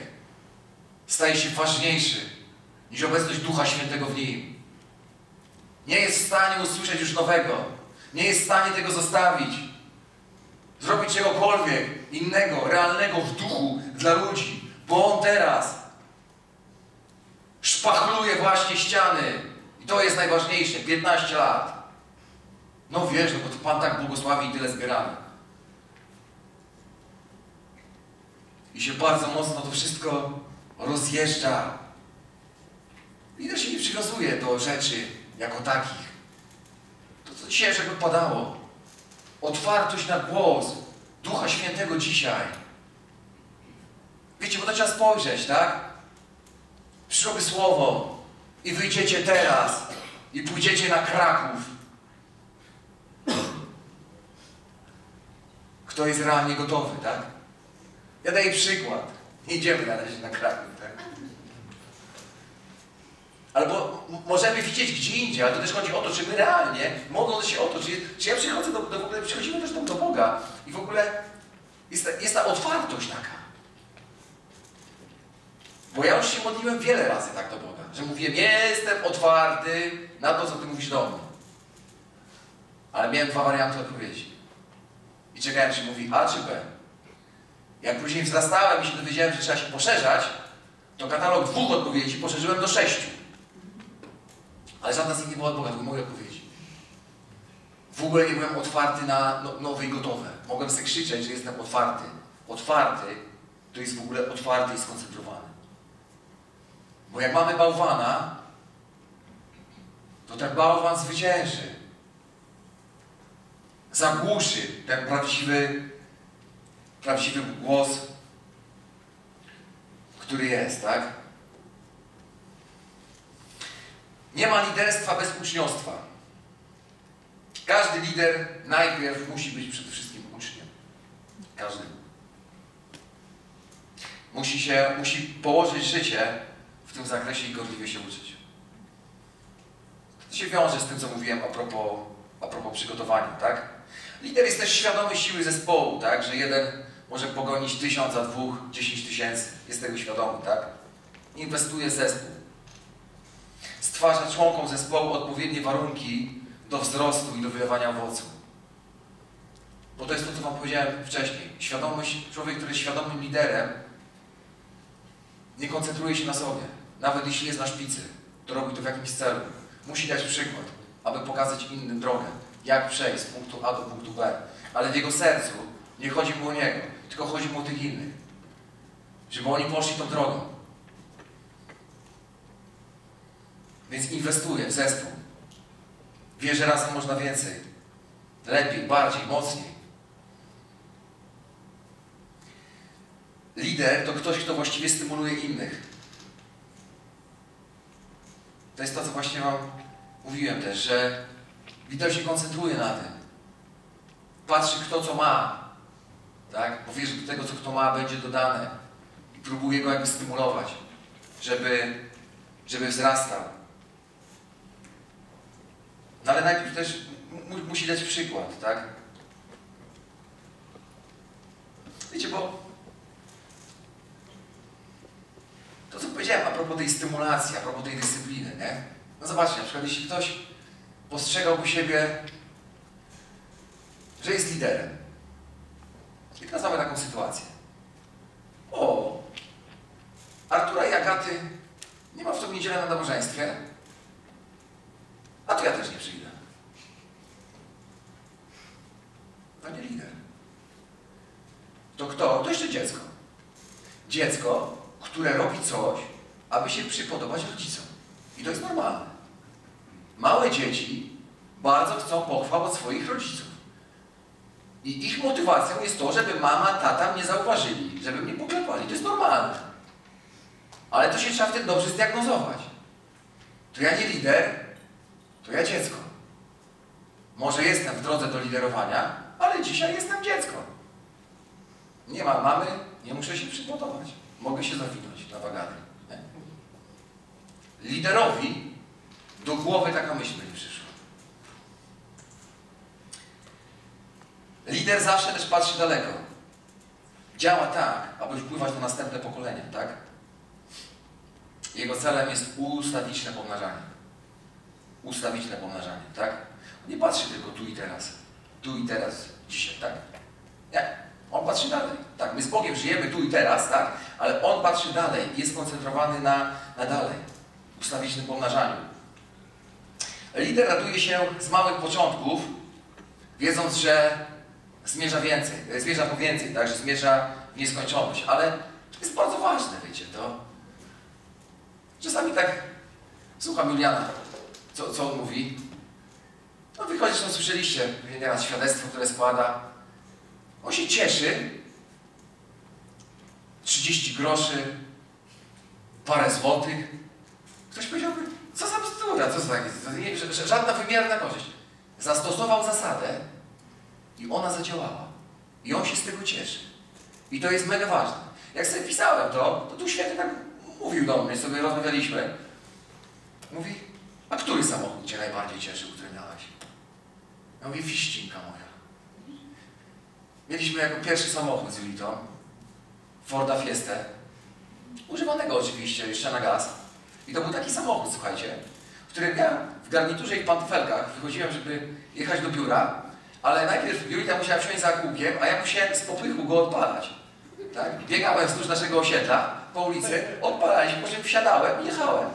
staje się ważniejszy niż obecność Ducha Świętego w nim. Nie jest w stanie usłyszeć już nowego. Nie jest w stanie tego zostawić. Zrobić czegokolwiek innego, realnego w duchu dla ludzi. Bo on teraz szpachluje właśnie ściany. I to jest najważniejsze. 15 lat. No wiesz, no bo to Pan tak błogosławi i tyle zbieramy. I się bardzo mocno to wszystko rozjeżdża. Lider się nie przywiązuje do rzeczy jako takich. Co dzisiaj żeby padało. Otwartość na głos Ducha Świętego dzisiaj. Wiecie, bo to trzeba spojrzeć, tak? Przyszłoby słowo i wyjdziecie teraz i pójdziecie na Kraków. Kto jest realnie gotowy, tak? Ja daję przykład. Idziemy na razie na Kraków? Albo możemy widzieć gdzie indziej, ale to też chodzi o to, czy my realnie modląc się o to, czy, czy ja przychodzę do, do w ogóle, przychodzimy też do, Boga i w ogóle jest ta, jest ta otwartość taka. Bo ja już się modliłem wiele razy tak do Boga, że mówiłem, jestem otwarty na to, co Ty mówisz do mnie. Ale miałem dwa warianty odpowiedzi. I czekałem, czy mówi A czy B. Jak później wzrastałem i się dowiedziałem, że trzeba się poszerzać, to katalog dwóch odpowiedzi poszerzyłem do sześciu. Ale żadna z nich nie była od Boga, były moje odpowiedzi. W ogóle nie byłem otwarty na no, nowe i gotowe. Mogłem sobie krzyczeć, że jestem otwarty. Otwarty to jest w ogóle otwarty i skoncentrowany. Bo jak mamy bałwana, to ten bałwan zwycięży. Zagłuszy ten prawdziwy, prawdziwy głos, który jest, tak? Nie ma liderstwa bez uczniostwa. Każdy lider najpierw musi być przede wszystkim uczniem. Każdy. Musi się, musi położyć życie w tym zakresie i gorliwie się uczyć. To się wiąże z tym, co mówiłem a propos, a propos przygotowania, tak? Lider jest też świadomy siły zespołu, tak? Że jeden może pogonić tysiąc, a dwóch dziesięć tysięcy. Jest tego świadomy, tak? Inwestuje zespół stwarza członkom zespołu odpowiednie warunki do wzrostu i do wydawania owocu. Bo to jest to, co Wam powiedziałem wcześniej. Świadomość, człowiek, który jest świadomym liderem, nie koncentruje się na sobie. Nawet jeśli jest na szpicy, to robi to w jakimś celu. Musi dać przykład, aby pokazać innym drogę, jak przejść z punktu A do punktu B. Ale w jego sercu nie chodzi mu o niego, tylko chodzi mu o tych innych. Żeby oni poszli tą drogą. Więc inwestuje w zespół. Wie, że razem można więcej. Lepiej, bardziej, mocniej. Lider to ktoś, kto właściwie stymuluje innych. To jest to, co właśnie Wam mówiłem też, że lider się koncentruje na tym. Patrzy, kto co ma. Tak? Bo wie, że do tego, co kto ma, będzie dodane. I próbuje go jakby stymulować, żeby, żeby wzrastał. No ale najpierw też musi dać przykład, tak? Wiecie, bo to, co powiedziałem a propos tej stymulacji, a propos tej dyscypliny, nie? No zobaczcie, na przykład jeśli ktoś postrzegałby siebie, że jest liderem. I teraz mamy taką sytuację. O, Artura i Agaty nie ma w tą niedzielę na nabożeństwie, a to ja też nie przyjdę. To nie lider. To kto? To jeszcze dziecko. Dziecko, które robi coś, aby się przypodobać rodzicom. I to jest normalne. Małe dzieci bardzo chcą pochwał od swoich rodziców. I ich motywacją jest to, żeby mama, tata mnie zauważyli, żeby mnie poklepali. To jest normalne. Ale to się trzeba wtedy dobrze zdiagnozować. To ja nie lider, to ja dziecko. Może jestem w drodze do liderowania, ale dzisiaj jestem dziecko. Nie ma mamy, nie muszę się przygotować. Mogę się zawinąć na wagary. Liderowi do głowy taka myśl nie przyszła. Lider zawsze też patrzy daleko. Działa tak, aby wpływać na następne pokolenia, tak? Jego celem jest ustawiczne pomnażanie. Ustawiczne pomnażanie, tak? Nie patrzy tylko tu i teraz. Tu i teraz, dzisiaj, tak? Nie. On patrzy dalej. Tak, my z Bogiem żyjemy tu i teraz, tak? Ale On patrzy dalej jest skoncentrowany na, na dalej. Ustawicznym pomnażaniu. Lider raduje się z małych początków, wiedząc, że zmierza więcej, e, zmierza po więcej, tak? Że zmierza w nieskończoność. Ale to jest bardzo ważne, wiecie, to. Czasami tak słucham Juliana, co, co on mówi. No wychodzi, że słyszeliście nieraz świadectwo, które składa. On się cieszy. 30 groszy, parę złotych. Ktoś powiedziałby, co za bzdura, co za takie, żadna wymierna korzyść. Zastosował zasadę i ona zadziałała. I on się z tego cieszy. I to jest mega ważne. Jak sobie pisałem to, to tu świetnie tak mówił do mnie, sobie rozmawialiśmy. Mówi, a który samochód Cię najbardziej cieszył, który miałeś? Ja mówię, fiścinka moja. Mieliśmy jako pierwszy samochód z Julitą, Forda Fiestę, używanego oczywiście, jeszcze na gaz. I to był taki samochód, słuchajcie, w którym ja w garniturze i pantofelkach wychodziłem, żeby jechać do biura, ale najpierw Julita musiała wsiąść za kółkiem, a ja musiałem z popychu go odpalać. Tak? Biegałem wzdłuż naszego osiedla po ulicy, odpalaliśmy, po czym wsiadałem i jechałem.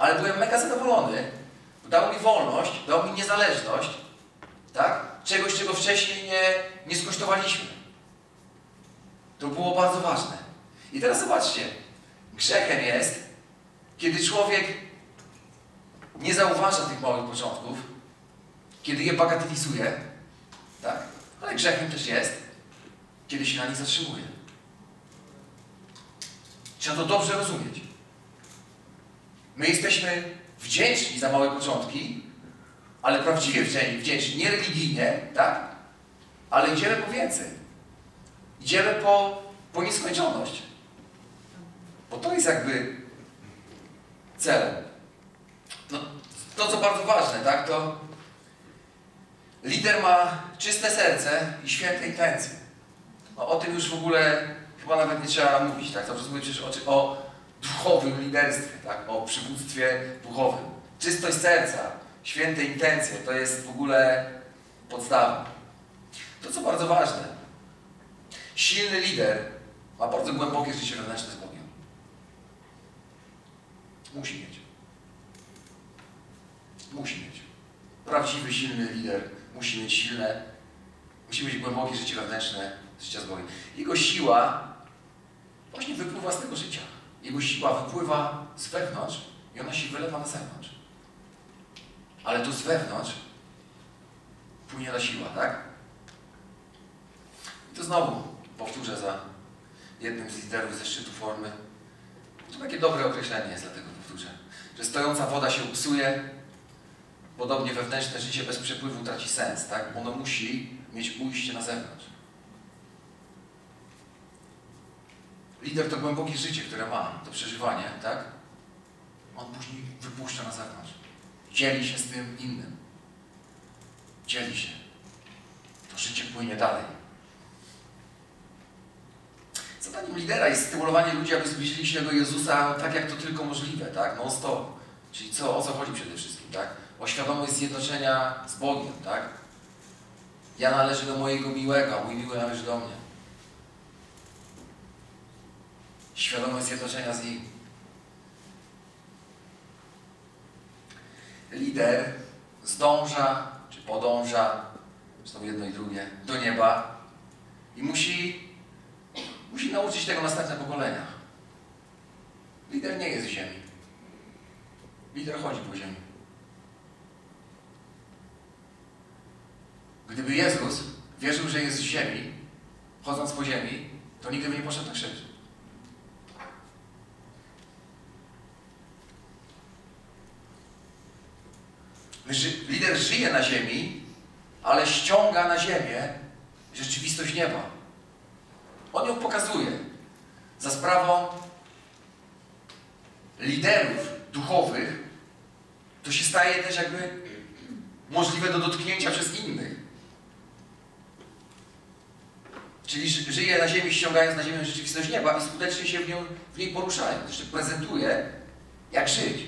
Ale byłem mega zadowolony, dał mi wolność, dał mi niezależność, tak? Czegoś, czego wcześniej nie, nie skosztowaliśmy. To było bardzo ważne. I teraz zobaczcie, grzechem jest, kiedy człowiek nie zauważa tych małych początków, kiedy je bagatelizuje, tak? Ale grzechem też jest, kiedy się na nich zatrzymuje. Trzeba to dobrze rozumieć. My jesteśmy wdzięczni za małe początki, ale prawdziwie wdzięczni, nie religijnie, tak? Ale idziemy po więcej. Idziemy po, po nieskończoność. Bo to jest jakby celem. No, to, co bardzo ważne, tak, to lider ma czyste serce i święte intencje. No, o tym już w ogóle chyba nawet nie trzeba mówić, tak? Zawsze mówię przecież o, o duchowym liderstwie, tak? O przywództwie duchowym. Czystość serca, święte intencje, to jest w ogóle podstawa. To, co bardzo ważne, silny lider ma bardzo głębokie życie wewnętrzne z Bogiem. Musi mieć. Musi mieć. Prawdziwy, silny lider musi mieć silne, musi mieć głębokie życie wewnętrzne, życia z Bogiem. Jego siła właśnie wypływa z tego życia. Jego siła wypływa z wewnątrz i ona się wylewa na zewnątrz. Ale to z wewnątrz płynie ta siła, tak? I to znowu powtórzę za jednym z liderów ze szczytu formy. To takie dobre określenie jest, dlatego powtórzę. Że stojąca woda się psuje, podobnie wewnętrzne życie bez przepływu traci sens, tak? Ono musi mieć ujście na zewnątrz. Lider to głębokie życie, które ma, to przeżywanie, tak? On później wypuszcza na zewnątrz. Dzieli się z tym innym. Dzieli się. To życie płynie dalej. Zadaniem lidera jest stymulowanie ludzi, aby zbliżyli się do Jezusa tak, jak to tylko możliwe, tak? Non stop. Czyli co, o co chodzi przede wszystkim, tak? O świadomość zjednoczenia z Bogiem, tak? Ja należę do mojego miłego, a mój miły należy do mnie. Świadomość zjednoczenia z Nim. Lider zdąża, czy podąża, znowu jedno i drugie, do nieba i musi, musi nauczyć tego następne pokolenia. Lider nie jest z ziemi. Lider chodzi po ziemi. Gdyby Jezus wierzył, że jest z ziemi, chodząc po ziemi, to nigdy by nie poszedł na krzyż. Lider żyje na ziemi, ale ściąga na ziemię rzeczywistość nieba. On ją pokazuje. Za sprawą liderów duchowych to się staje też jakby możliwe do dotknięcia przez innych. Czyli żyje na ziemi, ściągając na ziemię rzeczywistość nieba i skutecznie się w, nią, w niej poruszając. Jeszcze prezentuje, jak żyć.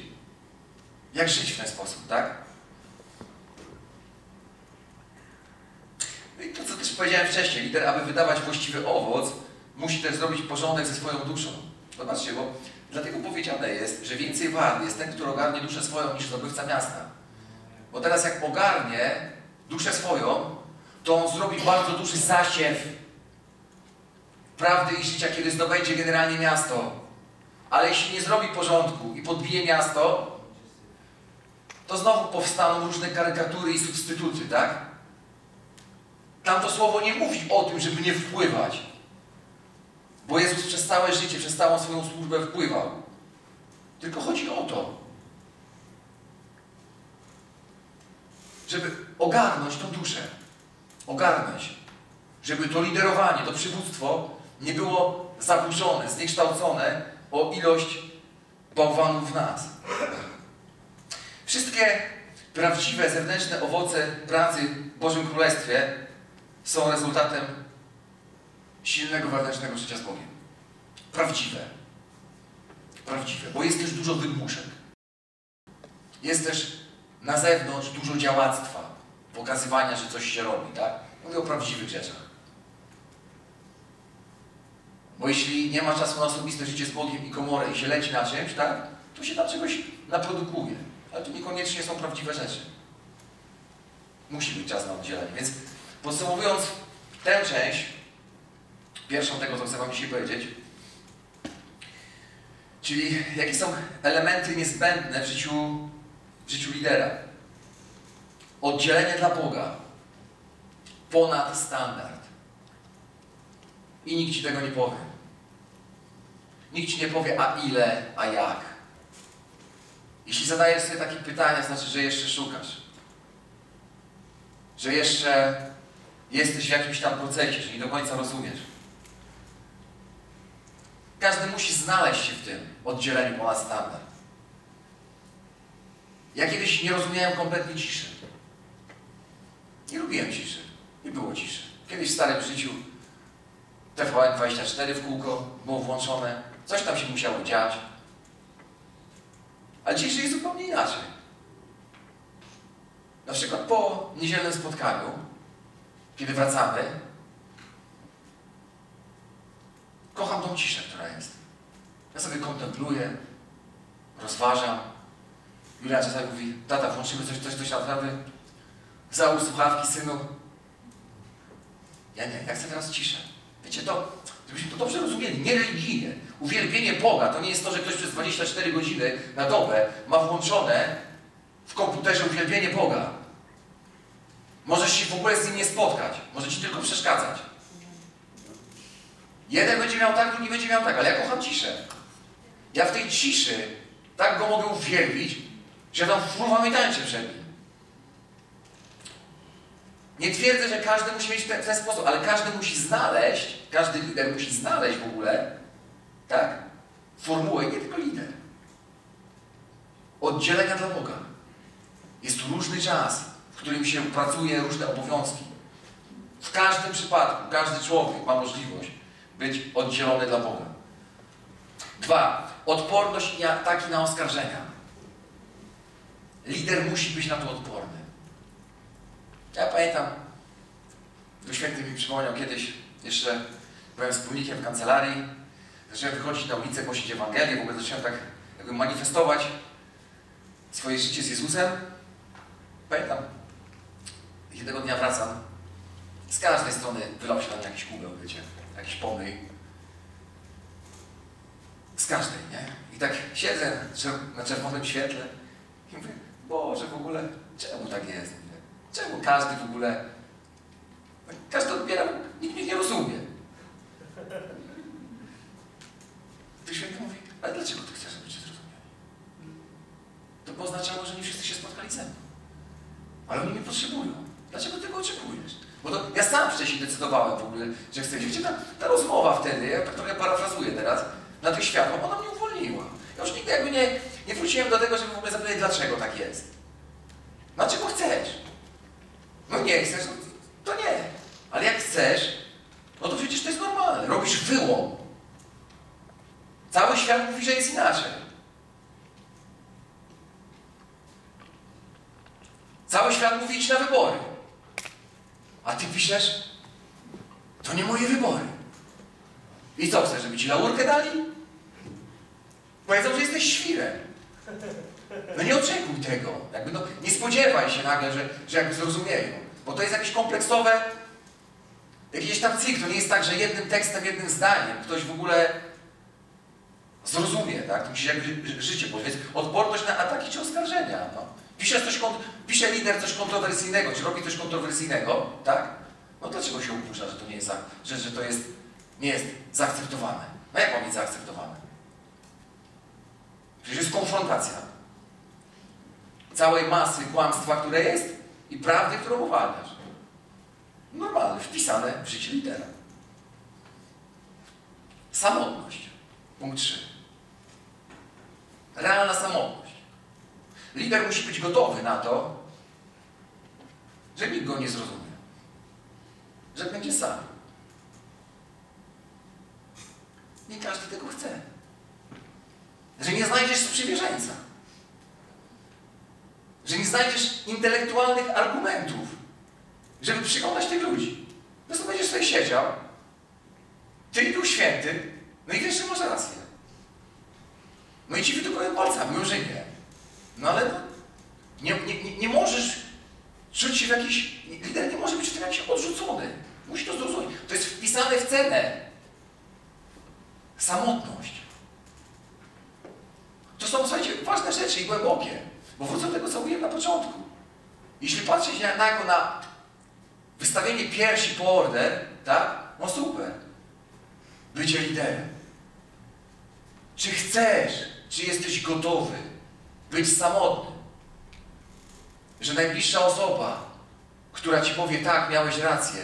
Jak żyć w ten sposób, tak? No i to, co też powiedziałem wcześniej, lider, aby wydawać właściwy owoc, musi też zrobić porządek ze swoją duszą. Zobaczcie, bo dlatego powiedziane jest, że więcej wart jest ten, który ogarnie duszę swoją, niż zdobywca miasta. Bo teraz jak ogarnie duszę swoją, to on zrobi bardzo duży zasiew prawdy i życia, kiedy zdobędzie generalnie miasto. Ale jeśli nie zrobi porządku i podbije miasto, to znowu powstaną różne karykatury i substytuty, tak? Tam to słowo nie mówi o tym, żeby nie wpływać. Bo Jezus przez całe życie, przez całą swoją służbę wpływał. Tylko chodzi o to, żeby ogarnąć tą duszę. Ogarnąć. Żeby to liderowanie, to przywództwo nie było zaburzone, zniekształcone o ilość bałwanów w nas. Wszystkie prawdziwe zewnętrzne owoce pracy w Bożym Królestwie są rezultatem silnego wewnętrznego życia z Bogiem. Prawdziwe. Prawdziwe, bo jest też dużo wydmuszek. Jest też na zewnątrz dużo działactwa, pokazywania, że coś się robi, tak? Mówię o prawdziwych rzeczach. Bo jeśli nie ma czasu na osobiste życie z Bogiem i komorę i się leci na czymś, tak? To się tam czegoś naprodukuje. Ale to niekoniecznie są prawdziwe rzeczy. Musi być czas na oddzielenie. Więc podsumowując tę część, pierwszą tego, co chcę Wam dzisiaj powiedzieć, czyli jakie są elementy niezbędne w życiu, w życiu lidera. Oddzielenie dla Boga. Ponad standard. I nikt Ci tego nie powie. Nikt Ci nie powie, a ile, a jak. Jeśli zadajesz sobie takie pytania, znaczy, że jeszcze szukasz. Że jeszcze jesteś w jakimś tam procesie, że nie do końca rozumiesz. Każdy musi znaleźć się w tym oddzieleniu ponad standard. Ja kiedyś nie rozumiałem kompletnie ciszy. Nie lubiłem ciszy. Nie było ciszy. Kiedyś w starym życiu TVN24 w kółko było włączone. Coś tam się musiało dziać. Ale dzisiaj jest zupełnie inaczej. Na przykład po niedzielnym spotkaniu, kiedy wracamy, kocham tą ciszę, która jest. Ja sobie kontempluję, rozważam. Julia czasami mówi, tata, włączymy coś, coś, coś naprawdę. Załóż słuchawki, synu. Ja nie, ja chcę teraz ciszę. Wiecie, to, żebyśmy to dobrze rozumieli, nie religijnie. Uwielbienie Boga to nie jest to, że ktoś przez 24 godziny na dobę ma włączone w komputerze uwielbienie Boga. Możesz się w ogóle z nim nie spotkać. Może ci tylko przeszkadzać. Jeden będzie miał tak, drugi będzie miał tak, ale ja kocham ciszę. Ja w tej ciszy tak go mogę uwielbić, że tam fruwam i tańczę przed nim. Nie twierdzę, że każdy musi mieć ten, ten sposób, ale każdy musi znaleźć, każdy lider musi znaleźć w ogóle, tak, formułę, nie tylko lider. Oddzielenia dla Boga. Jest różny czas, którym się pracuje różne obowiązki. W każdym przypadku, każdy człowiek ma możliwość być oddzielony dla Boga. Dwa, odporność i ataki na oskarżenia. Lider musi być na to odporny. Ja pamiętam, Duch Święty mi przypomniał kiedyś, jeszcze byłem wspólnikiem w kancelarii, zacząłem wychodzić na ulicę, głosić Ewangelię, w ogóle zacząłem tak jakby manifestować swoje życie z Jezusem. Pamiętam, jednego dnia wracam, z każdej strony wylał się na mnie jakiś kubeł, wiecie, jakiś pomyj. Z każdej, nie? I tak siedzę na czerwonym świetle i mówię, Boże, w ogóle, czemu tak jest? Czemu każdy w ogóle Każdy odbiera, nikt mnie nie rozumie. Ty święty mówi, ale dlaczego ty chcesz, żeby cię zrozumieli? To by oznaczało, że nie wszyscy się spotkali ze mną. Ale oni mnie potrzebują. Dlaczego tego oczekujesz? Bo to ja sam wcześniej decydowałem w ogóle, że chcę. Wiecie, ta, ta rozmowa wtedy, ja tak trochę parafrazuję teraz, na tych światłach, ona mnie uwolniła. Ja już nigdy jakby nie, nie wróciłem do tego, żeby w ogóle zapytać, dlaczego tak jest. Dlaczego chcesz? No nie chcesz, no to nie. Ale jak chcesz, no to przecież to jest normalne. Robisz wyłom. Cały świat mówi, że jest inaczej. Cały świat mówi idź na wybory. A ty piszesz, to nie moje wybory. I co chcesz, żeby ci laurkę dali? Powiedzą, że jesteś świrem. No nie oczekuj tego. Jakby no, nie spodziewaj się nagle, że, że jakby zrozumieją. Bo to jest jakieś kompleksowe, jakiś tam cykl. To nie jest tak, że jednym tekstem, jednym zdaniem ktoś w ogóle zrozumie, tak? To musi jakby życie. Więc odporność na ataki czy oskarżenia. No. Pisze, coś, pisze lider coś kontrowersyjnego, czy robi coś kontrowersyjnego, tak? No dlaczego się upuszcza, że to nie jest, że, że to jest, nie jest zaakceptowane? No jak ma być zaakceptowane? Przecież jest konfrontacja całej masy kłamstwa, które jest i prawdy, którą uwalniasz. Normalne, wpisane w życie lidera. Samotność. Punkt 3. Realna samotność. Lider musi być gotowy na to, że nikt go nie zrozumie. Że będzie sam. Nie każdy tego chce. Że nie znajdziesz sprzymierzeńca. Że nie znajdziesz intelektualnych argumentów, żeby przekonać tych ludzi. Po prostu będziesz sobie siedział, ty był święty, no i wiesz, że masz rację. No i ci wytykują palcami, mówią, że nie. No ale no, nie, nie, nie, możesz czuć się w jakiś... Lider nie może być w tym jakiś odrzucony. Musi to zrozumieć. To jest wpisane w cenę. Samotność. To są, słuchajcie, ważne rzeczy i głębokie. Bo wrócę do tego, co mówiłem na początku. Jeśli patrzeć na, na, jako na wystawienie piersi po order, tak? No super. Bycie liderem. Czy chcesz, czy jesteś gotowy być samotny? Że najbliższa osoba, która ci powie, tak, miałeś rację,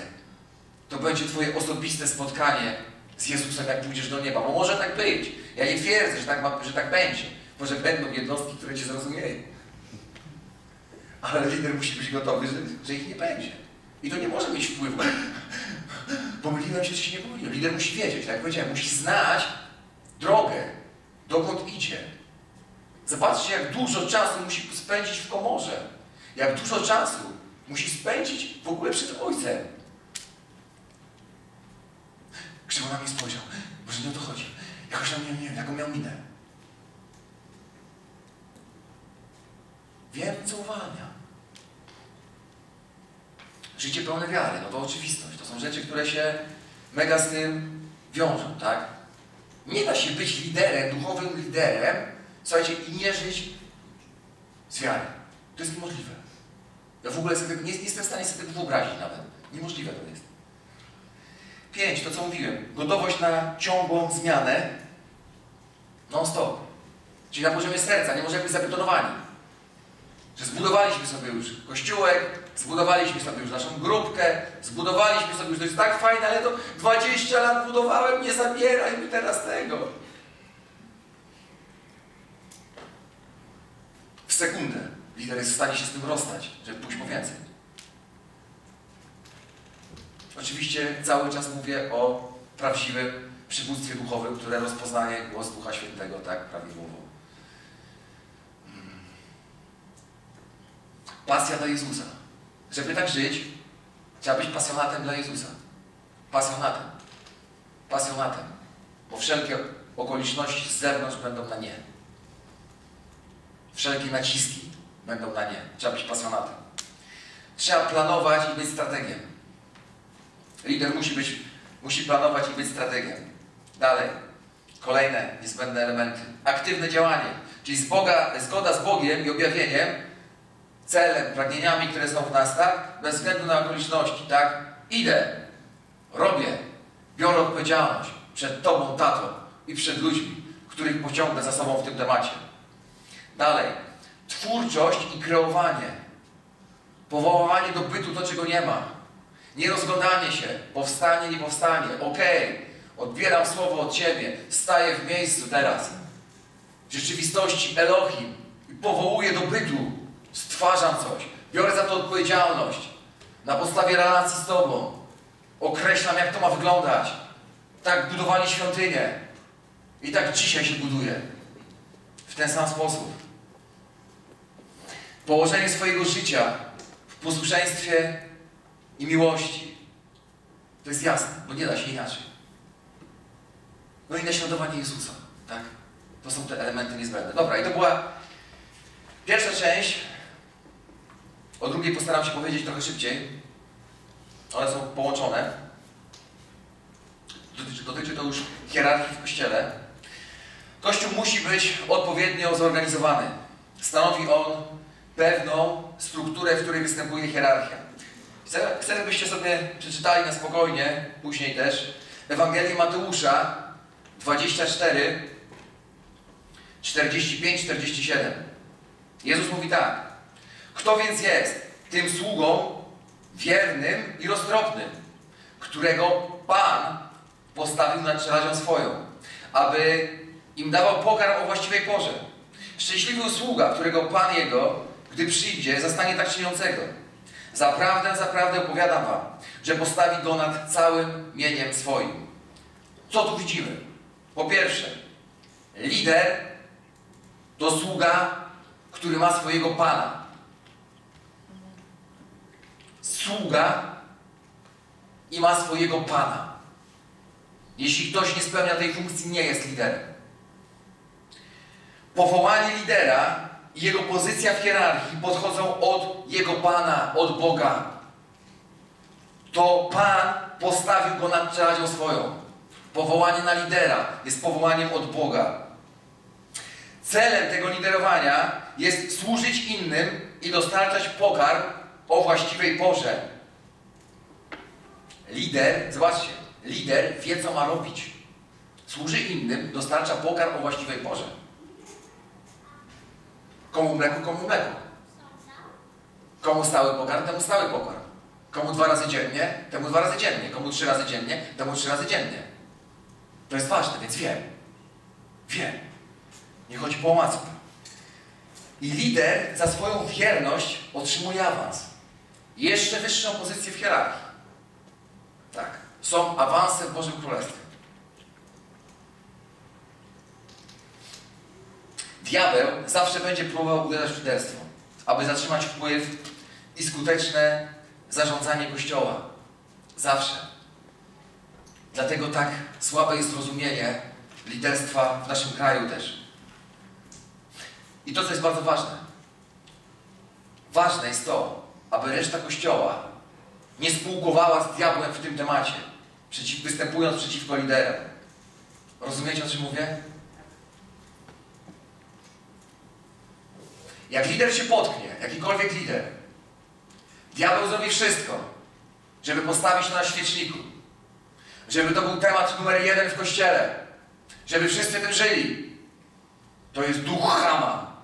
to będzie twoje osobiste spotkanie z Jezusem, jak pójdziesz do nieba. Bo może tak być. Ja nie twierdzę, że tak, ma, że tak będzie. Może będą jednostki, które cię zrozumieją. Ale lider musi być gotowy, że, że ich nie będzie. I to nie może mieć wpływu. Pomyliłem się, czy się nie pomyliłem. Lider musi wiedzieć, tak jak powiedziałem, musi znać drogę, dokąd idzie. Zobaczcie, jak dużo czasu musi spędzić w komorze. Jak dużo czasu musi spędzić w ogóle przed Ojcem. Krzywo na mnie spojrzał. Może nie o to chodzi. Jakoś tam nie, nie wiem, jaką miał minę. Wiem, co uwalnia. Życie pełne wiary, no to oczywistość. To są rzeczy, które się mega z tym wiążą, tak? Nie da się być liderem, duchowym liderem, słuchajcie, i nie żyć z wiary. To jest niemożliwe. Ja w ogóle sobie, nie, nie jestem w stanie sobie tego wyobrazić nawet. Niemożliwe to jest. Pięć, to co mówiłem. Gotowość na ciągłą zmianę non-stop. Czyli na poziomie serca, nie możemy być zabetonowani. Że zbudowaliśmy sobie już kościółek, zbudowaliśmy sobie już naszą grupkę, zbudowaliśmy sobie już, to jest tak fajne, ale to 20 lat budowałem, nie zabieraj mi teraz tego. Sekundę lider jest w stanie się z tym rozstać, żeby pójść po więcej. Oczywiście cały czas mówię o prawdziwym przywództwie duchowym, które rozpoznaje głos Ducha Świętego tak prawidłowo. Pasja dla Jezusa. Żeby tak żyć, trzeba być pasjonatem dla Jezusa. Pasjonatem. Pasjonatem. Bo wszelkie okoliczności z zewnątrz będą na nie. Wszelkie naciski będą na nie. Trzeba być pasjonatem. Trzeba planować i być strategiem. Lider musi być, musi planować i być strategiem. Dalej. Kolejne niezbędne elementy. Aktywne działanie. Czyli z Boga, zgoda z Bogiem i objawieniem celem, pragnieniami, które są w nas, tak? Bez względu na okoliczności, tak? Idę, robię, biorę odpowiedzialność przed Tobą, tato, i przed ludźmi, których pociągnę za sobą w tym temacie. Dalej, twórczość i kreowanie. Powołanie do bytu to, czego nie ma. Nie rozglądanie się, powstanie, nie powstanie. Okej, okay. odbieram słowo od Ciebie, staję w miejscu teraz. W rzeczywistości Elohim i powołuję do bytu. Stwarzam coś. Biorę za to odpowiedzialność. Na podstawie relacji z Tobą. Określam, jak to ma wyglądać. Tak budowali świątynię. I tak dzisiaj się buduje. W ten sam sposób. Położenie swojego życia w posłuszeństwie i miłości. To jest jasne, bo nie da się inaczej. No i naśladowanie Jezusa, tak? To są te elementy niezbędne. Dobra, i to była pierwsza część. O drugiej postaram się powiedzieć trochę szybciej. One są połączone. Dotyczy, dotyczy to już hierarchii w Kościele. Kościół musi być odpowiednio zorganizowany. Stanowi on pewną strukturę, w której występuje hierarchia. Chcę, chcę żebyście sobie przeczytali na spokojnie, później też, Ewangelię Mateusza 24, 45-47. Jezus mówi tak. Kto więc jest tym sługą wiernym i roztropnym, którego Pan postawił nad czeladzią swoją, aby im dawał pokarm o właściwej porze. Szczęśliwy usługa, którego Pan Jego, gdy przyjdzie, zastanie tak czyniącego. Zaprawdę, zaprawdę opowiadam Wam, że postawi go nad całym mieniem swoim. Co tu widzimy? Po pierwsze, lider to sługa, który ma swojego Pana. Sługa i ma swojego Pana. Jeśli ktoś nie spełnia tej funkcji, nie jest liderem. Powołanie lidera jego pozycja w hierarchii podchodzą od jego Pana, od Boga. To Pan postawił go nad czeladzią swoją. Powołanie na lidera jest powołaniem od Boga. Celem tego liderowania jest służyć innym i dostarczać pokarm o właściwej porze. Lider, zobaczcie, lider wie, co ma robić. Służy innym, dostarcza pokarm o właściwej porze. Komu mleko, komu mleko. Komu stały pokarm, temu stały pokarm. Komu dwa razy dziennie, temu dwa razy dziennie. Komu trzy razy dziennie, temu trzy razy dziennie. To jest ważne, więc wiem. Wiem. Nie chodzi po omacku. I lider za swoją wierność otrzymuje awans. Jeszcze wyższą pozycję w hierarchii. Tak. Są awanse w Bożym Królestwie. Diabeł zawsze będzie próbował uderzać w liderstwo, aby zatrzymać wpływ i skuteczne zarządzanie Kościoła. Zawsze. Dlatego tak słabe jest rozumienie liderstwa w naszym kraju też. I to, co jest bardzo ważne. Ważne jest to, aby reszta Kościoła nie spółkowała z diabłem w tym temacie, przeciw, występując przeciwko liderom. Rozumiecie, o czym mówię? Jak lider się potknie, jakikolwiek lider, diabeł zrobi wszystko, żeby postawić to na świeczniku. Żeby to był temat numer jeden w kościele. Żeby wszyscy tym żyli. To jest duch Hama.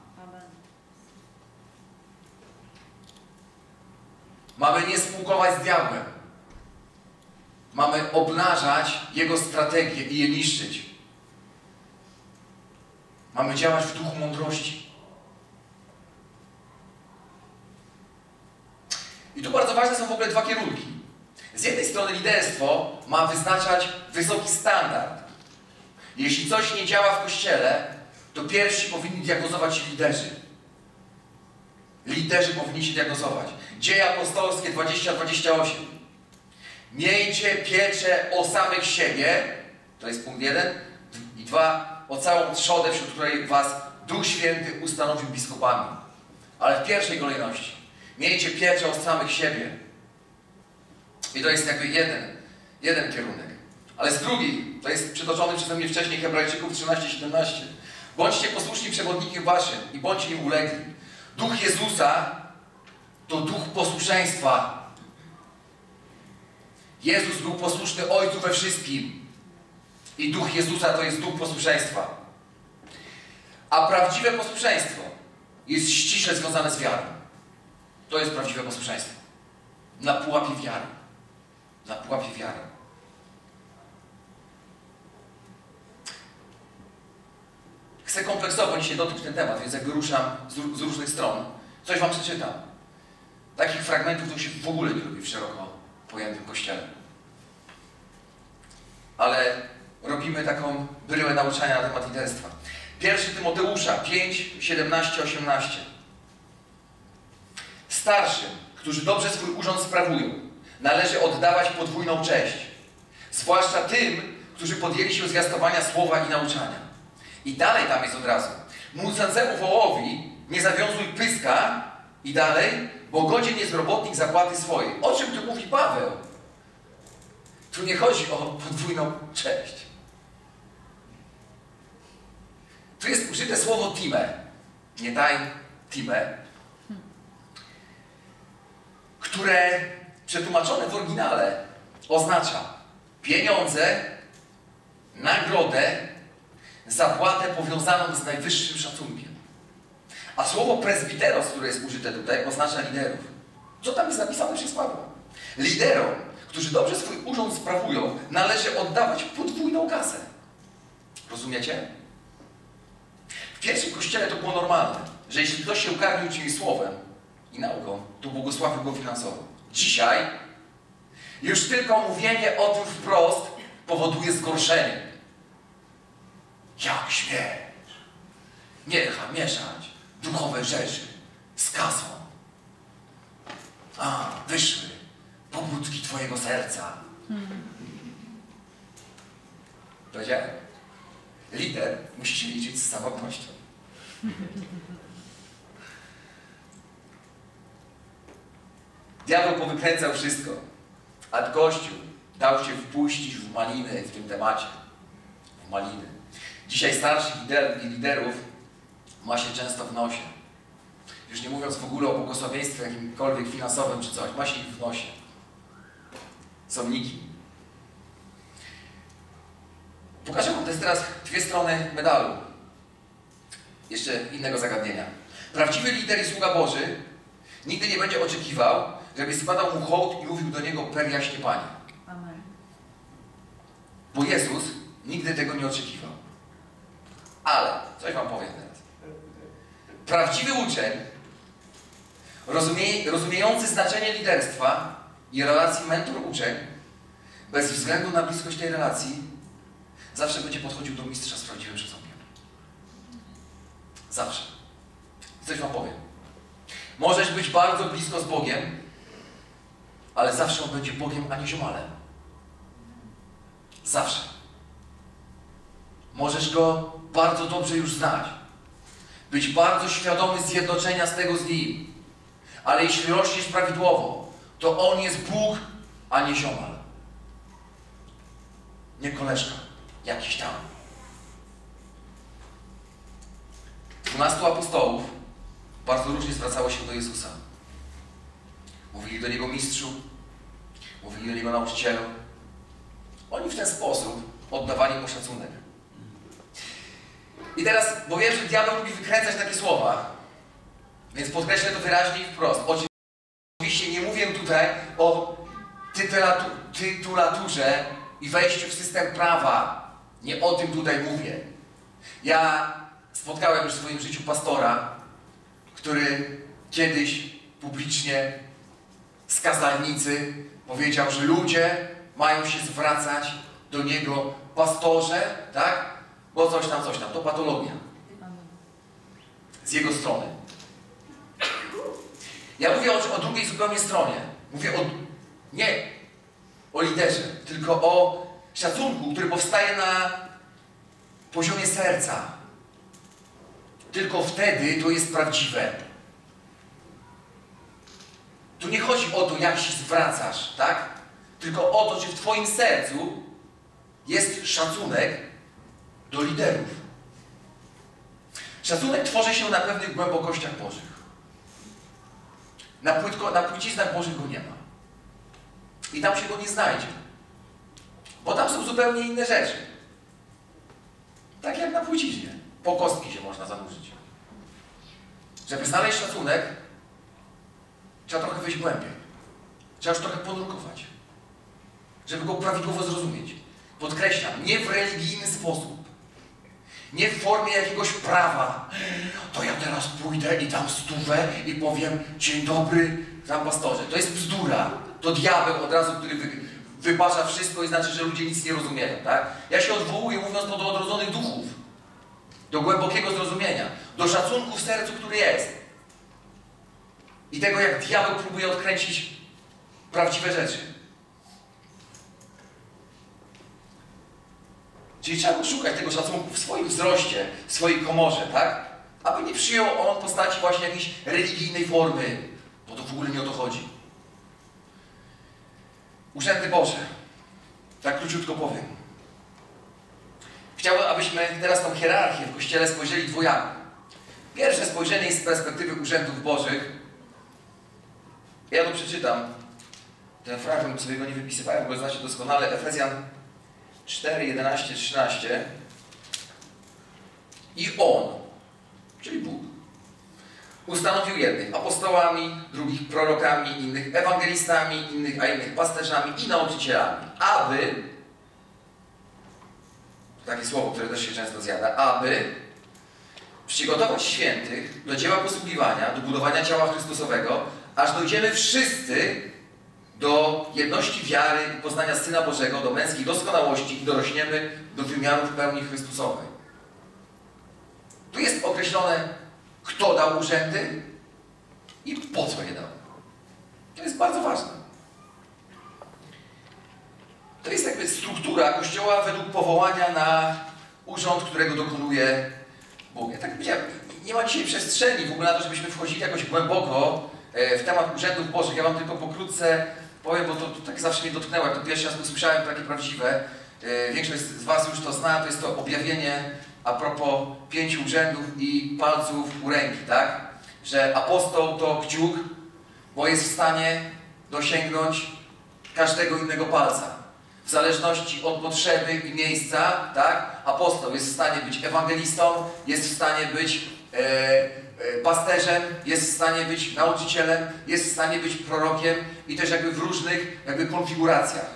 Mamy nie spółkować z diabłem. Mamy obnażać jego strategię i je niszczyć. Mamy działać w duchu mądrości. Tu bardzo ważne są w ogóle dwa kierunki. Z jednej strony liderstwo ma wyznaczać wysoki standard. Jeśli coś nie działa w kościele, to pierwsi powinni diagnozować się liderzy. Liderzy powinni się diagnozować. Dzieje apostolskie 20-28. Miejcie pieczę o samych siebie, to jest punkt jeden, i dwa, o całą trzodę, wśród której was Duch Święty ustanowił biskupami. Ale w pierwszej kolejności miejcie pieczę o samych siebie. I to jest jakby jeden, jeden kierunek. Ale z drugiej, to jest przytoczony przeze mnie wcześniej Hebrajczyków 13-17. Bądźcie posłuszni przewodnikiem waszym i bądźcie im ulegli. Duch Jezusa to duch posłuszeństwa. Jezus był posłuszny Ojcu we wszystkim. I duch Jezusa to jest duch posłuszeństwa. A prawdziwe posłuszeństwo jest ściśle związane z wiarą. To jest prawdziwe posłuszeństwo. Na pułapie wiary. Na pułapie wiary. Chcę kompleksowo dzisiaj dotknąć ten temat, więc jakby ruszam z, z różnych stron. Coś Wam przeczytam. Takich fragmentów to się w ogóle nie robi w szeroko pojętym kościele. Ale robimy taką bryłę nauczania na temat liderstwa. Pierwszy Tymoteusza 5, 17, 18. Starszym, którzy dobrze swój urząd sprawują, należy oddawać podwójną cześć. Zwłaszcza tym, którzy podjęli się zwiastowania słowa i nauczania. I dalej tam jest od razu. Młócącemu wołowi nie zawiązuj pyska i dalej, bo godzien jest robotnik zapłaty swojej. O czym tu mówi Paweł? Tu nie chodzi o podwójną cześć. Tu jest użyte słowo time. Nie taj, time. Które przetłumaczone w oryginale oznacza pieniądze, nagrodę, zapłatę powiązaną z najwyższym szacunkiem. A słowo presbiteros, które jest użyte tutaj, oznacza liderów. Co tam jest napisane przez Pawła? Liderom, którzy dobrze swój urząd sprawują, należy oddawać podwójną kasę. Rozumiecie? W pierwszym kościele to było normalne, że jeśli ktoś się ukarmił czyimś słowem i nauką, to błogosławił go finansowo. Dzisiaj już tylko mówienie o tym wprost powoduje zgorszenie. Jak śmiesz? Nie mieszać duchowe rzeczy z kasą. A, wyszły pobudki Twojego serca. Powiedziałem. Lider musi się liczyć z samotnością. Diabeł powykręcał wszystko, a Kościół dał się wpuścić w maliny w tym temacie. W maliny. Dzisiaj starszych lider, liderów ma się często w nosie. Już nie mówiąc w ogóle o błogosławieństwie jakimkolwiek finansowym czy coś, ma się ich w nosie. Są nikim. Pokażę Wam też teraz dwie strony medalu. Jeszcze innego zagadnienia. Prawdziwy lider i sługa Boży nigdy nie będzie oczekiwał, żeby spadał mu hołd i mówił do niego per jaśnie Panie. Amen. Bo Jezus nigdy tego nie oczekiwał. Ale, coś Wam powiem teraz. Prawdziwy uczeń, rozumie, rozumiejący znaczenie liderstwa i relacji mentor-uczeń, bez względu na bliskość tej relacji, zawsze będzie podchodził do mistrza z prawdziwym szacunkiem. Zawsze. Coś Wam powiem. Możesz być bardzo blisko z Bogiem, ale zawsze On będzie Bogiem, a nie ziomalem. Zawsze. Możesz Go bardzo dobrze już znać. Być bardzo świadomy zjednoczenia z tego z Nim. Ale jeśli rośniesz prawidłowo, to On jest Bóg, a nie ziomal. Nie koleżka. Jakiś tam. Dwunastu apostołów bardzo różnie zwracało się do Jezusa. Mówili do Niego mistrzu, mówili do Niego nauczycielu. Oni w ten sposób oddawali Mu szacunek. I teraz, bo wiem, że diabeł lubi wykręcać takie słowa, więc podkreślę to wyraźnie i wprost. Oczywiście nie mówię tutaj o tytulatu, tytulaturze i wejściu w system prawa. Nie o tym tutaj mówię. Ja spotkałem już w swoim życiu pastora, który kiedyś publicznie z powiedział, że ludzie mają się zwracać do niego pastorze, tak? Bo coś tam, coś tam. To patologia. Z jego strony. Ja mówię o, o drugiej zupełnie stronie. Mówię o, nie o liderze, tylko o szacunku, który powstaje na poziomie serca. Tylko wtedy to jest prawdziwe. Tu nie chodzi o to, jak się zwracasz, tak? Tylko o to, czy w Twoim sercu jest szacunek do liderów. Szacunek tworzy się na pewnych głębokościach Bożych. Na, płytko, na Bożych go nie ma. i tam się go nie znajdzie. Bo tam są zupełnie inne rzeczy. Tak jak na płciźnie. Po kostki się można zanurzyć. Żeby znaleźć szacunek, trzeba trochę wyjść głębiej. Trzeba już trochę ponurkować. Żeby go prawidłowo zrozumieć. Podkreślam, nie w religijny sposób. Nie w formie jakiegoś prawa. To ja teraz pójdę i dam stówę i powiem dzień dobry, tam pastorze. To jest bzdura. To diabeł od razu, który wy, wypacza wszystko i znaczy, że ludzie nic nie rozumieją, tak? Ja się odwołuję, mówiąc to do odrodzonych duchów. Do głębokiego zrozumienia. Do szacunku w sercu, który jest. I tego, jak diabeł próbuje odkręcić prawdziwe rzeczy. Czyli trzeba szukać tego szacunku w swoim wzroście, w swojej komorze, tak? Aby nie przyjął on postaci właśnie jakiejś religijnej formy, bo to w ogóle nie o to chodzi. Urzędy Boże. Tak króciutko powiem. Chciałbym, abyśmy teraz tą hierarchię w Kościele spojrzeli dwojako. Pierwsze spojrzenie jest z perspektywy urzędów Bożych. Ja to przeczytam. Ten fragment sobie go nie wypisywałem, bo znacie doskonale. Efezjan 4, 11, 13. I On, czyli Bóg, ustanowił jednych apostołami, drugich prorokami, innych ewangelistami, innych, a innych pasterzami i nauczycielami, aby, takie słowo, które też się często zjada, aby przygotować świętych do dzieła posługiwania, do budowania ciała Chrystusowego, aż dojdziemy wszyscy do jedności wiary i poznania Syna Bożego, do męskiej doskonałości i dorośniemy do wymiarów pełni Chrystusowej. Tu jest określone, kto dał urzędy i po co je dał. To jest bardzo ważne. To jest jakby struktura Kościoła według powołania na urząd, którego dokonuje Bóg. Ja tak powiedziałem, nie ma dzisiaj przestrzeni w ogóle na to, żebyśmy wchodzili jakoś głęboko w temat urzędów Bożych. Ja Wam tylko pokrótce powiem, bo to, to tak zawsze mnie dotknęło. Jak to pierwszy raz usłyszałem, takie prawdziwe. E, Większość z Was już to zna. To jest to objawienie a propos pięciu urzędów i palców u ręki, tak? Że apostoł to kciuk, bo jest w stanie dosięgnąć każdego innego palca. W zależności od potrzeby i miejsca, tak? Apostoł jest w stanie być ewangelistą, jest w stanie być e, e, pasterzem, jest w stanie być nauczycielem, jest w stanie być prorokiem i też jakby w różnych jakby konfiguracjach.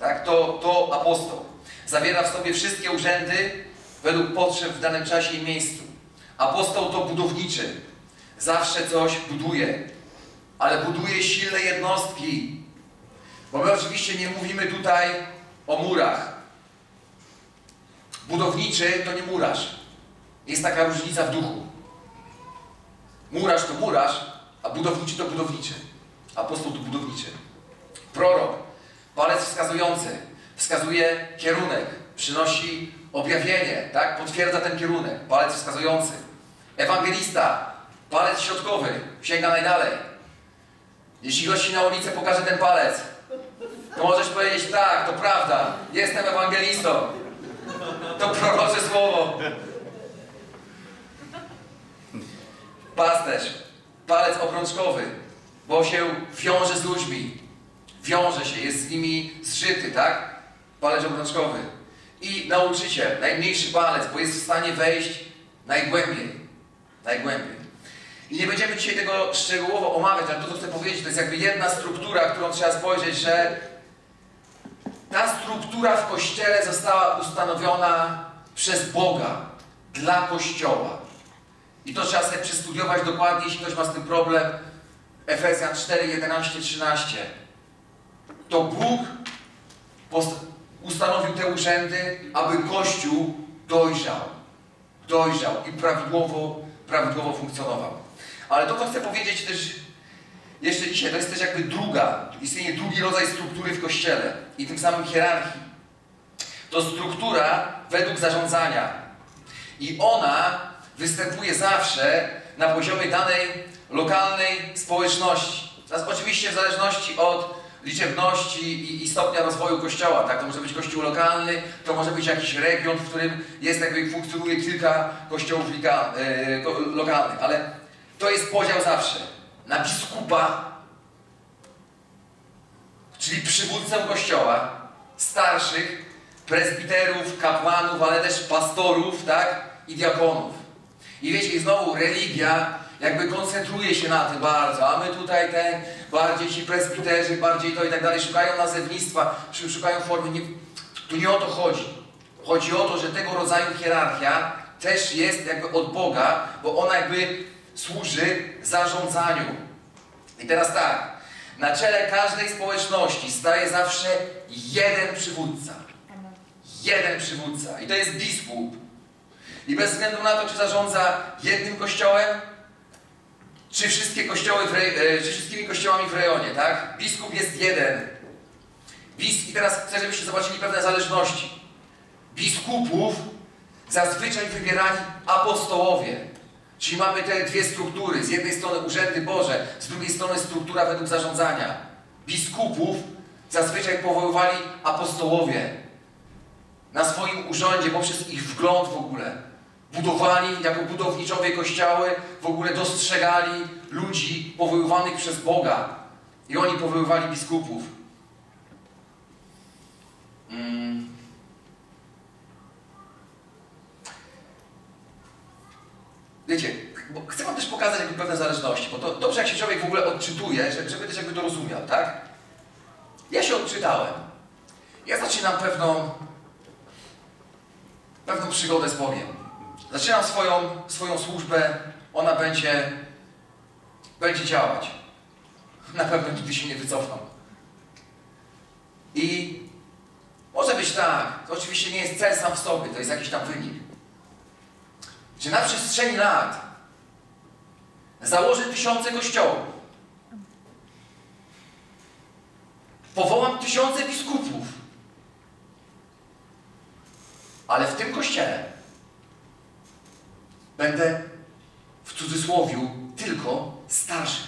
Tak? To, to apostoł. Zawiera w sobie wszystkie urzędy według potrzeb w danym czasie i miejscu. Apostoł to budowniczy. Zawsze coś buduje, ale buduje silne jednostki. Bo my oczywiście nie mówimy tutaj o murach. Budowniczy to nie murarz. Jest taka różnica w duchu. Murarz to murarz, a budowniczy to budowniczy. Apostoł to budowniczy. Prorok, palec wskazujący, wskazuje kierunek, przynosi objawienie, tak? Potwierdza ten kierunek, palec wskazujący. Ewangelista, palec środkowy, sięga najdalej. Jeśli gości na ulicy pokaże ten palec, to możesz powiedzieć, tak, to prawda, jestem ewangelistą. To prorocze słowo. Pasterz, palec obrączkowy, bo się wiąże z ludźmi. Wiąże się, jest z nimi zżyty, tak? Palec obrączkowy. I nauczyciel, najmniejszy palec, bo jest w stanie wejść najgłębiej. Najgłębiej. I nie będziemy dzisiaj tego szczegółowo omawiać, ale to, co chcę powiedzieć, to jest jakby jedna struktura, którą trzeba spojrzeć, że ta struktura w Kościele została ustanowiona przez Boga dla Kościoła. I to trzeba sobie przestudiować dokładnie, jeśli ktoś ma z tym problem. Efezjan 4, 11, 13. To Bóg ustanowił te urzędy, aby Kościół dojrzał. Dojrzał i prawidłowo, prawidłowo funkcjonował. Ale to, co chcę powiedzieć też jeszcze dzisiaj, to jest też jakby druga, istnieje drugi rodzaj struktury w Kościele i tym samym hierarchii. To struktura według zarządzania. I ona występuje zawsze na poziomie danej lokalnej społeczności. Teraz oczywiście w zależności od liczebności i, i, stopnia rozwoju kościoła, tak? To może być kościół lokalny, to może być jakiś region, w którym jest jakby funkcjonuje kilka kościołów liga, e, lokalnych, ale to jest podział zawsze na biskupa, czyli przywódcę kościoła, starszych, prezbiterów, kapłanów, ale też pastorów, tak? I diakonów. I wiecie, i znowu religia jakby koncentruje się na tym bardzo, a my tutaj ten, bardziej ci presbiterzy, bardziej to i tak dalej, szukają nazewnictwa, szukają formy. Nie, tu nie o to chodzi. Chodzi o to, że tego rodzaju hierarchia też jest jakby od Boga, bo ona jakby służy zarządzaniu. I teraz tak, na czele każdej społeczności staje zawsze jeden przywódca. Jeden przywódca. I to jest biskup. I bez względu na to, czy zarządza jednym kościołem, czy wszystkie kościoły, re... czy wszystkimi kościołami w rejonie, tak? Biskup jest jeden. Bis... I teraz chcę, żebyście zobaczyli pewne zależności. Biskupów zazwyczaj wybierali apostołowie. Czyli mamy te dwie struktury. Z jednej strony urzędy Boże, z drugiej strony struktura według zarządzania. Biskupów zazwyczaj powoływali apostołowie na swoim urządzie, poprzez ich wgląd w ogóle. Budowali jako budowniczowie kościoły, w ogóle dostrzegali ludzi powoływanych przez Boga. I oni powoływali biskupów. Mm. Wiecie, chcę Wam też pokazać jakby pewne zależności, bo to dobrze jak się człowiek w ogóle odczytuje, żeby też jakby to rozumiał, tak? Ja się odczytałem. Ja zaczynam pewną, pewną przygodę z Bogiem. Zaczynam swoją, swoją służbę, ona będzie, będzie działać. Na pewno nigdy się nie wycofam. I może być tak, to oczywiście nie jest cel sam w sobie, to jest jakiś tam wynik. Że na przestrzeni lat założę tysiące kościołów, powołam tysiące biskupów, ale w tym kościele będę w cudzysłowiu tylko starszym,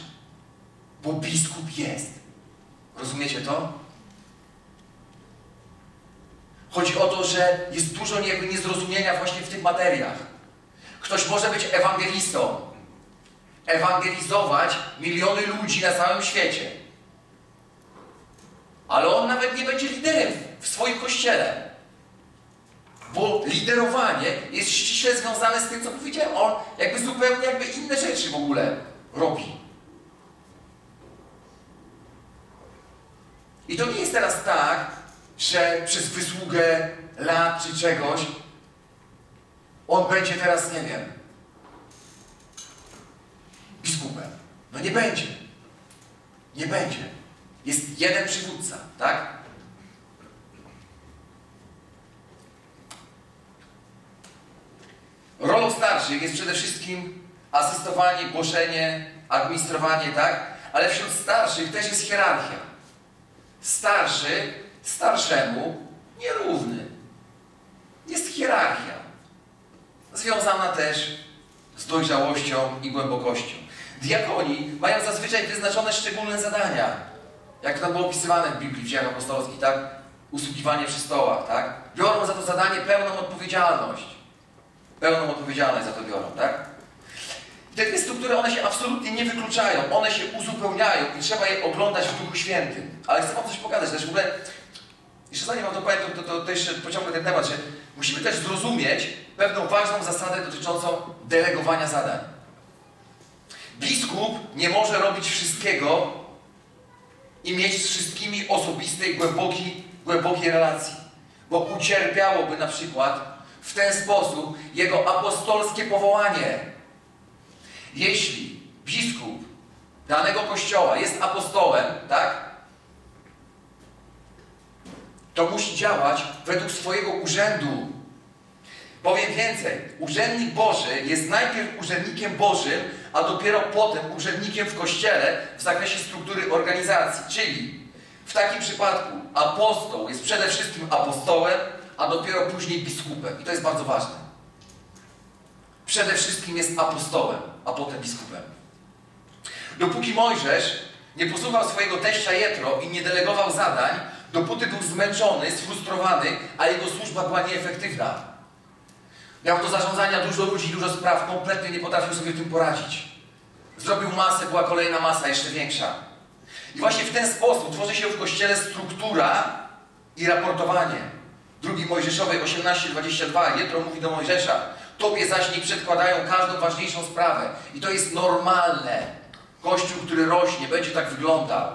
bo biskup jest. Rozumiecie to? Chodzi o to, że jest dużo niezrozumienia właśnie w tych materiach. Ktoś może być ewangelistą, ewangelizować miliony ludzi na całym świecie, ale on nawet nie będzie liderem w swoim kościele. Bo liderowanie jest ściśle związane z tym, co powiedziałem. On jakby zupełnie jakby inne rzeczy w ogóle robi. I to nie jest teraz tak, że przez wysługę lat czy czegoś on będzie teraz, nie wiem, biskupem. No nie będzie. Nie będzie. Jest jeden przywódca, tak? Rolą starszych jest przede wszystkim asystowanie, głoszenie, administrowanie, tak? Ale wśród starszych też jest hierarchia. Starszy starszemu nierówny. Jest hierarchia związana też z dojrzałością i głębokością. Diakoni mają zazwyczaj wyznaczone szczególne zadania, jak to było opisywane w Biblii w dziejach apostolskich, tak? Usługiwanie przy stołach, tak? Biorą za to zadanie pełną odpowiedzialność. Pełną odpowiedzialność za to biorą, tak? Te dwie struktury, one się absolutnie nie wykluczają, one się uzupełniają i trzeba je oglądać w Duchu Świętym. Ale chcę Wam coś pokazać, też w ogóle, jeszcze zanim Wam to powiem, to, to, to jeszcze pociągnę ten temat, że musimy też zrozumieć, pewną ważną zasadę dotyczącą delegowania zadań. Biskup nie może robić wszystkiego i mieć z wszystkimi osobistej, głębokiej, głębokiej relacji, bo ucierpiałoby na przykład w ten sposób jego apostolskie powołanie. Jeśli biskup danego kościoła jest apostołem, tak? To musi działać według swojego urzędu, Powiem więcej, urzędnik Boży jest najpierw urzędnikiem Bożym, a dopiero potem urzędnikiem w Kościele w zakresie struktury organizacji. Czyli w takim przypadku apostoł jest przede wszystkim apostołem, a dopiero później biskupem. I to jest bardzo ważne. Przede wszystkim jest apostołem, a potem biskupem. Dopóki Mojżesz nie posłuchał swojego teścia Jetro i nie delegował zadań, dopóty był zmęczony, sfrustrowany, a jego służba była nieefektywna. Miał do zarządzania dużo ludzi, dużo spraw, kompletnie nie potrafił sobie tym poradzić. Zrobił masę, była kolejna masa, jeszcze większa. I właśnie w ten sposób tworzy się w Kościele struktura i raportowanie. Drugi Mojżeszowej 18:22 Jetro mówi do Mojżesza Tobie zaś nie przedkładają każdą ważniejszą sprawę. I to jest normalne. Kościół, który rośnie, będzie tak wyglądał.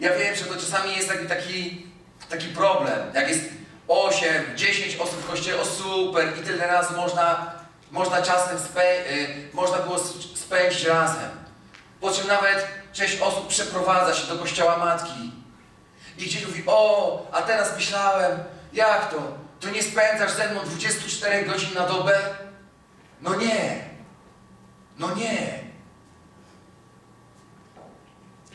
Ja wiem, że to czasami jest taki, taki, taki problem. Jak jest 8, 10 osób w kościele, o super, i tyle razy można, można czasem y, można było spędzić razem. Po czym nawet część osób przeprowadza się do kościoła matki. I gdzieś mówi, o, a teraz myślałem, jak to? To nie spędzasz ze mną 24 godzin na dobę? No nie. No nie.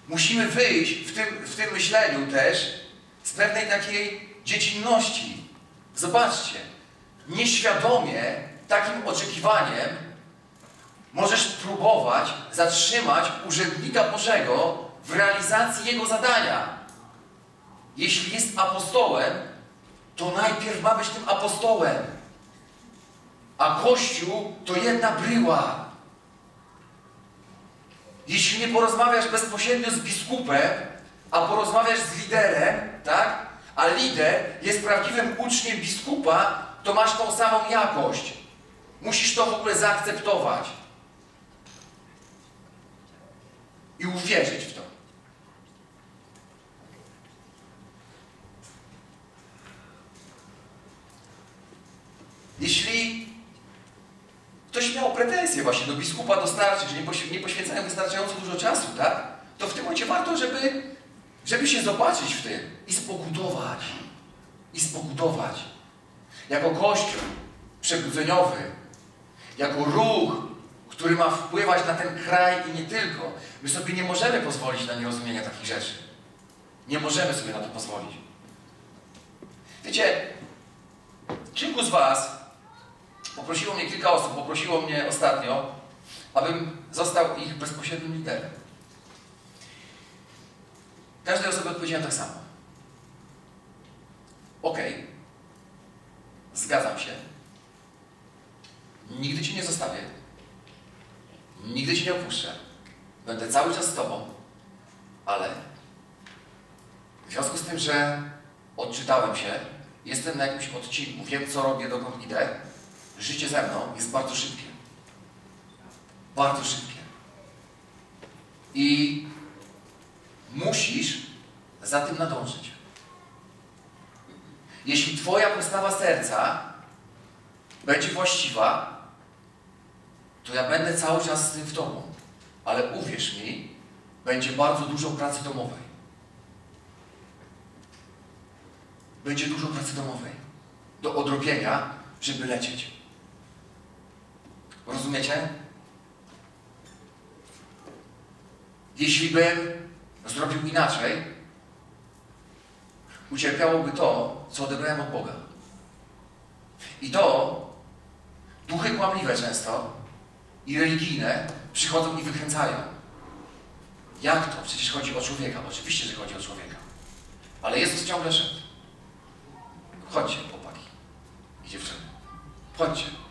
Musimy wyjść w tym, w tym myśleniu też z pewnej takiej dziecinności. Zobaczcie, nieświadomie takim oczekiwaniem możesz próbować zatrzymać urzędnika Bożego w realizacji jego zadania. Jeśli jest apostołem, to najpierw ma być tym apostołem. A Kościół to jedna bryła. Jeśli nie porozmawiasz bezpośrednio z biskupem, a porozmawiasz z liderem, tak? A lider jest prawdziwym uczniem biskupa, to masz tą samą jakość. Musisz to w ogóle zaakceptować. I uwierzyć w to. Jeśli ktoś miał pretensje właśnie do biskupa dostarczyć, że nie poświęcają wystarczająco dużo czasu, tak? To w tym momencie warto, żeby, żeby się zobaczyć w tym i spokutować. I spokutować. Jako Kościół przebudzeniowy, jako ruch, który ma wpływać na ten kraj i nie tylko. My sobie nie możemy pozwolić na nierozumienie takich rzeczy. Nie możemy sobie na to pozwolić. Wiecie, kilku z Was Poprosiło mnie kilka osób, poprosiło mnie ostatnio, abym został ich bezpośrednim liderem. Każdej osobie odpowiedziałem tak samo. Okay. zgadzam się. Nigdy Ci nie zostawię. Nigdy Ci nie opuszczę. Będę cały czas z Tobą. Ale w związku z tym, że odczytałem się, jestem na jakimś odcinku, wiem co robię, dokąd idę, życie ze mną jest bardzo szybkie. Bardzo szybkie. I musisz za tym nadążyć. Jeśli Twoja postawa serca będzie właściwa, to ja będę cały czas z tym w Tobą. Ale uwierz mi, będzie bardzo dużo pracy domowej. Będzie dużo pracy domowej do odrobienia, żeby lecieć. Rozumiecie? Jeśli bym zrobił inaczej, ucierpiałoby to, co odebrałem od Boga. I to duchy kłamliwe często i religijne przychodzą i wykręcają. Jak to? Przecież chodzi o człowieka. Oczywiście, że chodzi o człowieka. Ale Jezus ciągle szedł. Chodźcie, chłopaki i dziewczyny. Chodźcie.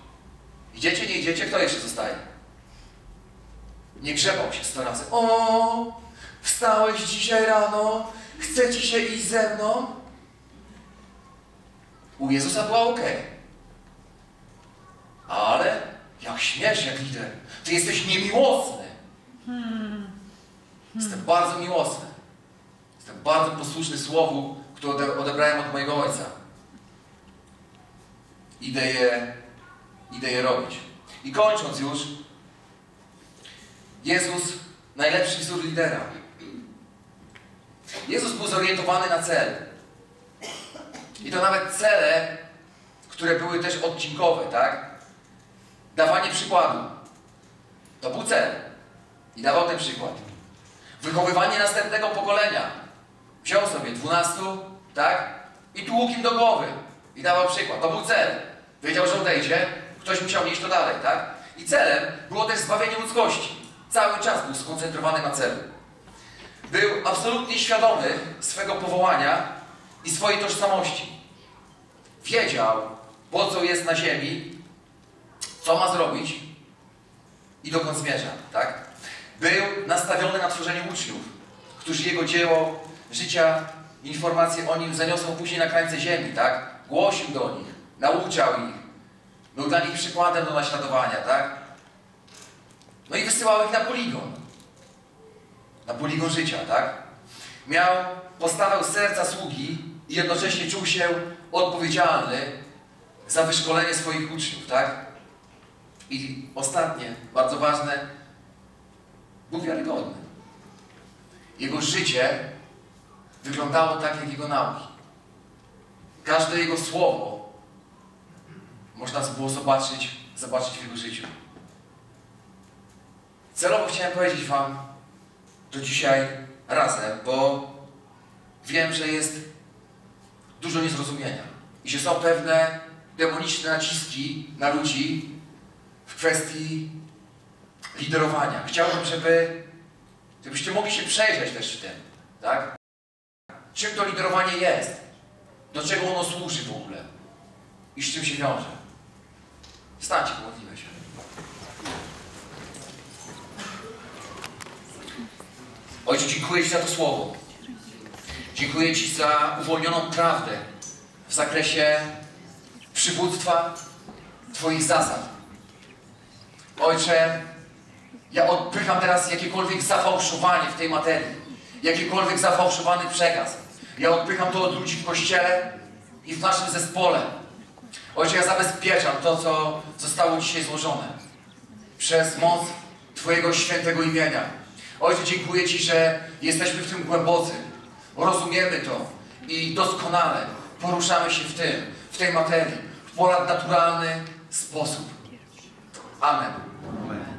Idziecie, nie idziecie, kto jeszcze zostaje? Nie grzebał się sto razy. O, wstałeś dzisiaj rano, chce ci się iść ze mną? U Jezusa była ok. Ale jak śmiesz, jak lider, ty jesteś niemiłosny. Jestem bardzo miłosny. Jestem bardzo posłuszny słowu, które odebrałem od mojego ojca. Idę je idę je robić. I kończąc już, Jezus, najlepszy wzór lidera. Jezus był zorientowany na cel. I to nawet cele, które były też odcinkowe, tak? Dawanie przykładu. To był cel. I dawał ten przykład. Wychowywanie następnego pokolenia. Wziął sobie dwunastu, tak? I tłukł im do głowy. I dawał przykład. To był cel. Wiedział, że odejdzie, Ktoś musiał nieść to dalej, tak? I celem było też zbawienie ludzkości. Cały czas był skoncentrowany na celu. Był absolutnie świadomy swego powołania i swojej tożsamości. Wiedział, po co jest na ziemi, co ma zrobić i dokąd zmierza, tak? Był nastawiony na tworzenie uczniów, którzy jego dzieło życia, informacje o nim zaniosą później na krańce ziemi, tak? Głosił do nich, nauczał ich, był dla nich przykładem do naśladowania, tak? No i wysyłał ich na poligon. Na poligon życia, tak? Miał postawę serca sługi i jednocześnie czuł się odpowiedzialny za wyszkolenie swoich uczniów, tak? I ostatnie, bardzo ważne, był wiarygodny. Jego życie wyglądało tak, jak jego nauki. Każde jego słowo można było zobaczyć, zobaczyć w jego życiu. Celowo chciałem powiedzieć Wam to dzisiaj razem, bo wiem, że jest dużo niezrozumienia i że są pewne demoniczne naciski na ludzi w kwestii liderowania. Chciałbym, żeby, żebyście mogli się przejrzeć też w tym, tak? Czym to liderowanie jest? Do czego ono służy w ogóle? I z czym się wiąże? Stańcie, pomodlimy się. Ojcze, dziękuję Ci za to słowo. Dziękuję Ci za uwolnioną prawdę w zakresie przywództwa Twoich zasad. Ojcze, ja odpycham teraz jakiekolwiek zafałszowanie w tej materii, jakikolwiek zafałszowany przekaz. Ja odpycham to od ludzi w kościele i w naszym zespole. Ojcze, ja zabezpieczam to, co zostało dzisiaj złożone przez moc Twojego świętego imienia. Ojcze, dziękuję Ci, że jesteśmy w tym głębocy, rozumiemy to i doskonale poruszamy się w tym, w tej materii, w ponadnaturalny sposób. Amen.